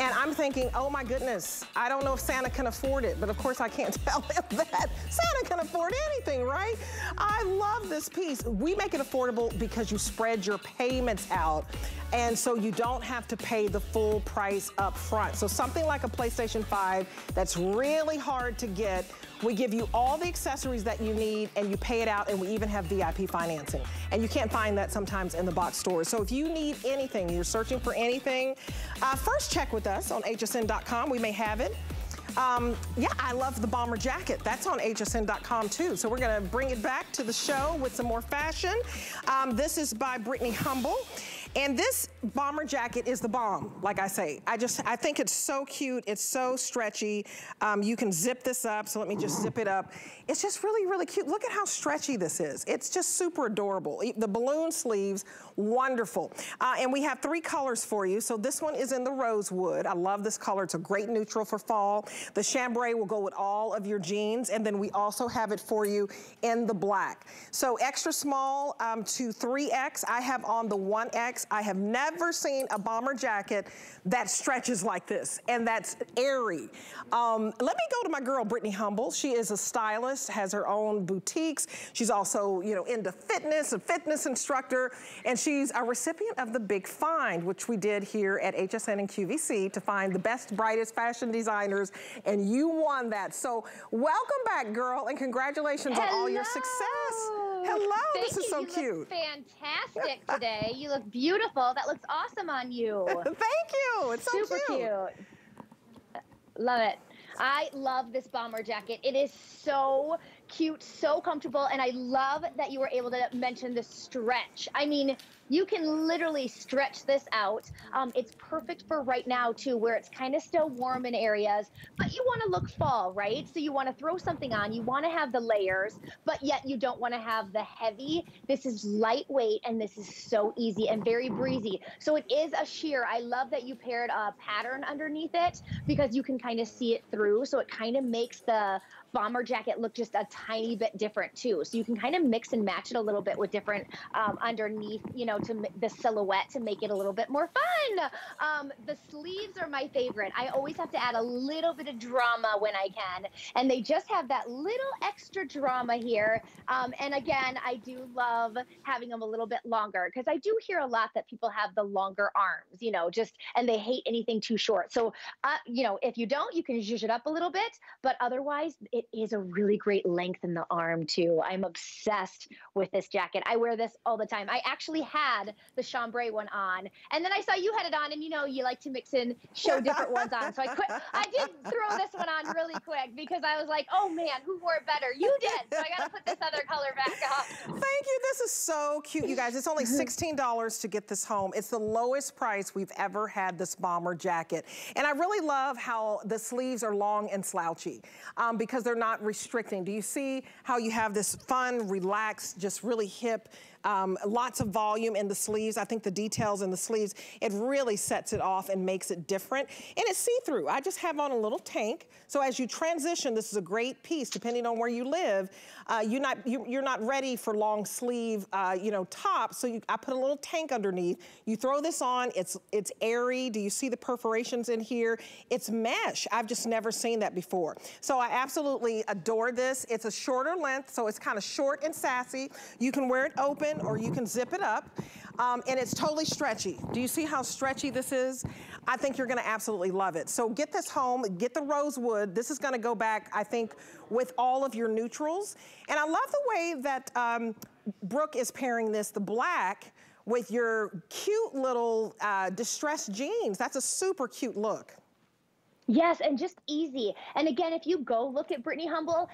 And I'm thinking, oh my goodness, I don't know if Santa can afford it, but of course I can't tell him that. Santa can afford anything, right? I love this piece. We make it affordable because you spread your payments out. And so you don't have to pay the full price up front. So something like a PlayStation 5 that's really hard to get we give you all the accessories that you need and you pay it out and we even have VIP financing. And you can't find that sometimes in the box stores. So if you need anything, you're searching for anything, uh, first check with us on hsn.com. We may have it. Um, yeah, I love the bomber jacket. That's on hsn.com too. So we're gonna bring it back to the show with some more fashion. Um, this is by Brittany Humble. And this bomber jacket is the bomb, like I say. I just, I think it's so cute. It's so stretchy. Um, you can zip this up. So let me just zip it up. It's just really, really cute. Look at how stretchy this is. It's just super adorable. The balloon sleeves, wonderful. Uh, and we have three colors for you. So this one is in the rosewood. I love this color. It's a great neutral for fall. The chambray will go with all of your jeans. And then we also have it for you in the black. So extra small um, to 3X. I have on the 1X. I have never seen a bomber jacket that stretches like this and that's airy. Um, let me go to my girl, Brittany Humble. She is a stylist, has her own boutiques. She's also, you know, into fitness, a fitness instructor, and she's a recipient of the Big Find, which we did here at HSN and QVC to find the best, brightest fashion designers, and you won that. So welcome back, girl, and congratulations Hello. on all your success. Hello, Thank this is you. so you cute. Look fantastic today. you look beautiful. That looks awesome on you. Thank you. It's so Super cute. cute. Love it. I love this bomber jacket. It is so cute, so comfortable, and I love that you were able to mention the stretch. I mean, you can literally stretch this out. Um, it's perfect for right now too, where it's kind of still warm in areas, but you want to look fall, right? So you want to throw something on. You want to have the layers, but yet you don't want to have the heavy. This is lightweight and this is so easy and very breezy. So it is a sheer. I love that you paired a pattern underneath it because you can kind of see it through. So it kind of makes the bomber jacket look just a tiny bit different too. So you can kind of mix and match it a little bit with different um, underneath, you know, to the silhouette to make it a little bit more fun. Um, the sleeves are my favorite. I always have to add a little bit of drama when I can. And they just have that little extra drama here. Um, and again, I do love having them a little bit longer because I do hear a lot that people have the longer arms, you know, just, and they hate anything too short. So, uh, you know, if you don't, you can zhuzh it up a little bit, but otherwise it is a really great length in the arm too. I'm obsessed with this jacket. I wear this all the time. I actually had the chambray one on, and then I saw you had it on, and you know you like to mix and show different ones on. So I quit. I did throw this one on really quick because I was like, oh man, who wore it better? You did. So I got to put this other color back on. Thank you. This is so cute, you guys. It's only $16 to get this home. It's the lowest price we've ever had this bomber jacket. And I really love how the sleeves are long and slouchy um, because they're not restricting. Do you see how you have this fun, relaxed, just really hip um, lots of volume in the sleeves. I think the details in the sleeves, it really sets it off and makes it different. And it's see-through. I just have on a little tank. So as you transition, this is a great piece, depending on where you live. Uh, you're, not, you, are not ready for long sleeve, uh, you know, top. So you, I put a little tank underneath. You throw this on, it's, it's airy. Do you see the perforations in here? It's mesh. I've just never seen that before. So I absolutely adore this. It's a shorter length, so it's kind of short and sassy. You can wear it open or you can zip it up. Um, and it's totally stretchy. Do you see how stretchy this is? I think you're gonna absolutely love it. So get this home, get the rosewood. This is gonna go back, I think, with all of your neutrals. And I love the way that um, Brooke is pairing this, the black, with your cute little uh, distressed jeans. That's a super cute look. Yes, and just easy. And again, if you go look at Brittany Humble,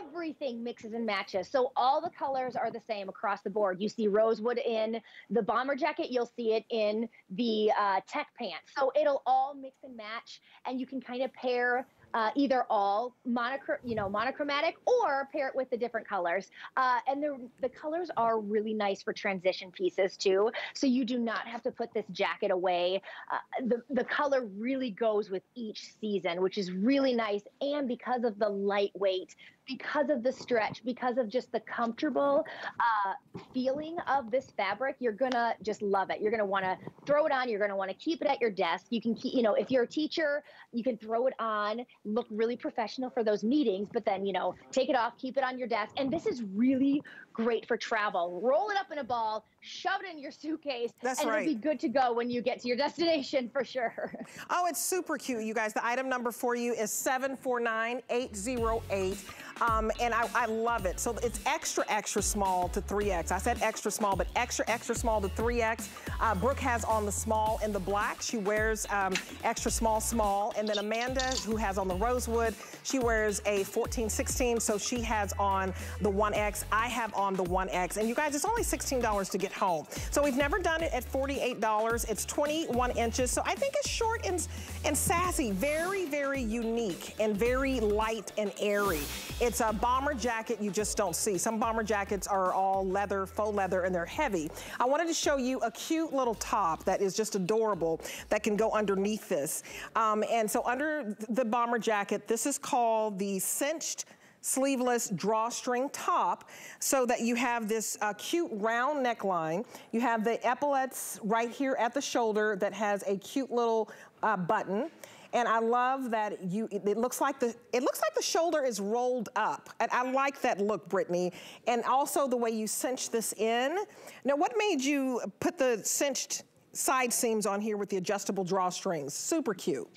everything mixes and matches. So all the colors are the same across the board. You see rosewood in the bomber jacket, you'll see it in the uh, tech pants. So it'll all mix and match, and you can kind of pair uh, either all monochro- you know, monochromatic or pair it with the different colors. Uh, and the, the colors are really nice for transition pieces too. So you do not have to put this jacket away. Uh, the, the color really goes with each season, which is really nice. And because of the lightweight, because of the stretch, because of just the comfortable uh, feeling of this fabric, you're gonna just love it. You're gonna want to throw it on. You're gonna want to keep it at your desk. You can keep, you know, if you're a teacher, you can throw it on, look really professional for those meetings, but then you know, take it off, keep it on your desk. And this is really great for travel. Roll it up in a ball, shove it in your suitcase, That's and right. it'll be good to go when you get to your destination for sure. Oh, it's super cute, you guys. The item number for you is 749808. Um, and I, I love it. So it's extra, extra small to 3X. I said extra small, but extra, extra small to 3X. Uh, Brooke has on the small and the black. She wears um, extra small, small. And then Amanda, who has on the rosewood, she wears a 14, 16. So she has on the 1X. I have on the 1X. And you guys, it's only $16 to get home. So we've never done it at $48. It's 21 inches. So I think it's short and, and sassy. Very, very unique and very light and airy. It's a bomber jacket you just don't see. Some bomber jackets are all leather, faux leather, and they're heavy. I wanted to show you a cute little top that is just adorable that can go underneath this. Um, and so under the bomber jacket, this is called the cinched sleeveless drawstring top so that you have this uh, cute round neckline. You have the epaulets right here at the shoulder that has a cute little uh, button. And I love that you, it looks like the, it looks like the shoulder is rolled up. And I like that look, Brittany. And also the way you cinch this in. Now, what made you put the cinched side seams on here with the adjustable drawstrings? Super cute.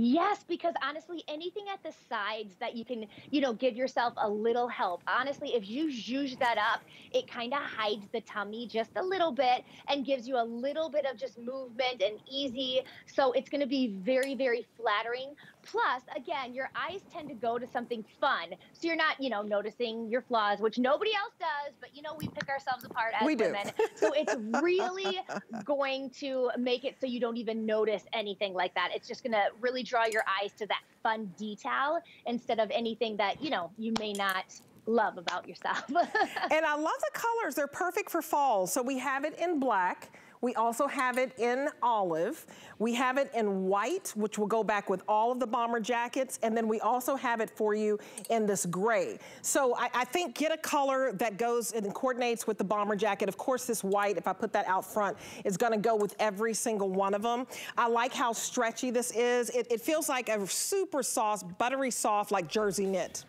Yes, because honestly, anything at the sides that you can, you know, give yourself a little help. Honestly, if you zhuzh that up, it kind of hides the tummy just a little bit and gives you a little bit of just movement and easy. So it's going to be very, very flattering. Plus, again, your eyes tend to go to something fun. So you're not, you know, noticing your flaws, which nobody else does, but you know, we pick ourselves apart as We do. women. So it's really going to make it so you don't even notice anything like that. It's just going to really draw your eyes to that fun detail instead of anything that, you know, you may not love about yourself. and I love the colors. They're perfect for fall. So we have it in black. We also have it in olive. We have it in white, which will go back with all of the bomber jackets. And then we also have it for you in this gray. So I, I think get a color that goes and coordinates with the bomber jacket. Of course, this white, if I put that out front, is gonna go with every single one of them. I like how stretchy this is. It, it feels like a super soft, buttery soft, like jersey knit.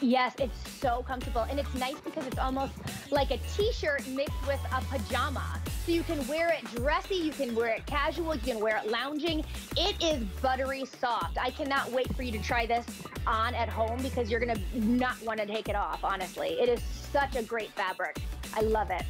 Yes, it's so comfortable. And it's nice because it's almost like a t-shirt mixed with a pajama. So you can wear it dressy, you can wear it casual, you can wear it lounging. It is buttery soft. I cannot wait for you to try this on at home because you're gonna not wanna take it off, honestly. It is such a great fabric. I love it.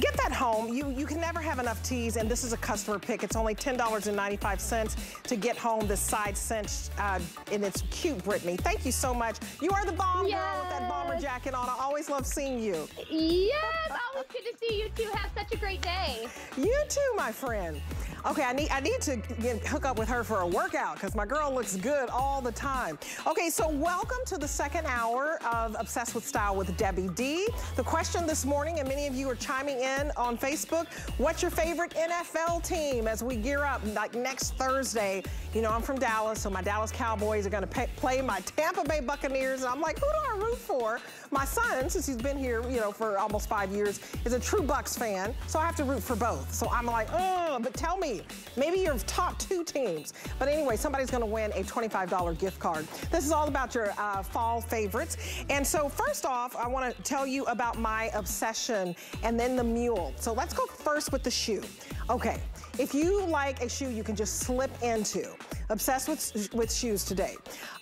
Get that home. You, you can never have enough teas, and this is a customer pick. It's only $10.95 to get home this side cinch, uh, and it's cute, Brittany. Thank you so much. You are the bomb girl with that bomber jacket on. I always love seeing you. Yes, always good to see you too. Have such a great day. You too, my friend. Okay, I need I need to get, hook up with her for a workout because my girl looks good all the time. Okay, so welcome to the second hour of Obsessed with Style with Debbie D. The question this morning, and many of you are chiming in on Facebook, what's your favorite NFL team as we gear up like next Thursday? You know, I'm from Dallas, so my Dallas Cowboys are going to play my Tampa Bay Buccaneers, and I'm like, who do I root for? My son, since he's been here, you know, for almost five years, is a true Bucs fan, so I have to root for both. So I'm like, oh, but tell me, maybe your top two teams. But anyway, somebody's to win a $25 gift card. This is all about your uh, fall favorites. And so first off, I want to tell you about my obsession and then the mule. So let's go first with the shoe. Okay, if you like a shoe you can just slip into, obsessed with, with shoes today.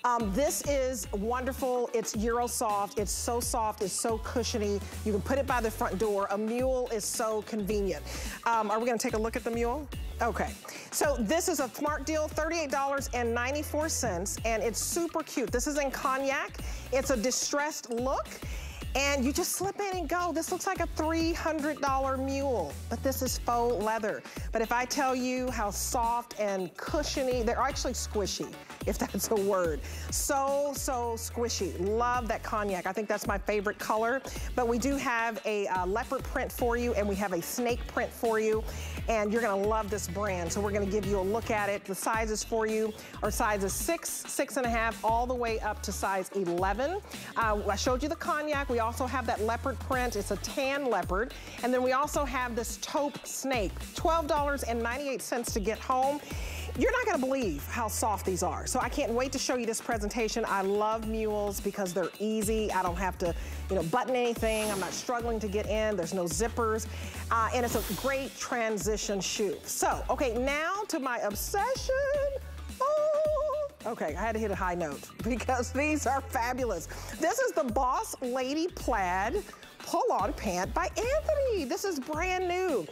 Um, this is wonderful. It's Eurosoft. It's so soft. It's so cushiony. You can put it by the front door. A mule is so convenient. Um, are we going to take a look at the mule? Okay, so this is a smart deal, $38.94, and it's super cute. This is in cognac. It's a distressed look and you just slip in and go. This looks like a $300 mule, but this is faux leather. But if I tell you how soft and cushiony, they're actually squishy, if that's a word. So, so squishy. Love that cognac. I think that's my favorite color. But we do have a uh, leopard print for you, and we have a snake print for you, and you're gonna love this brand. So we're gonna give you a look at it. The sizes for you are sizes six, six and a half, all the way up to size 11. Uh, I showed you the cognac. We also have that leopard print. It's a tan leopard. And then we also have this taupe snake, $12.98 to get home. You're not gonna believe how soft these are. So I can't wait to show you this presentation. I love mules because they're easy. I don't have to, you know, button anything. I'm not struggling to get in. There's no zippers. Uh, and it's a great transition shoe. So, okay, now to my obsession. Okay, I had to hit a high note because these are fabulous. This is the Boss Lady Plaid pull-on pant by Antthony. This is brand new.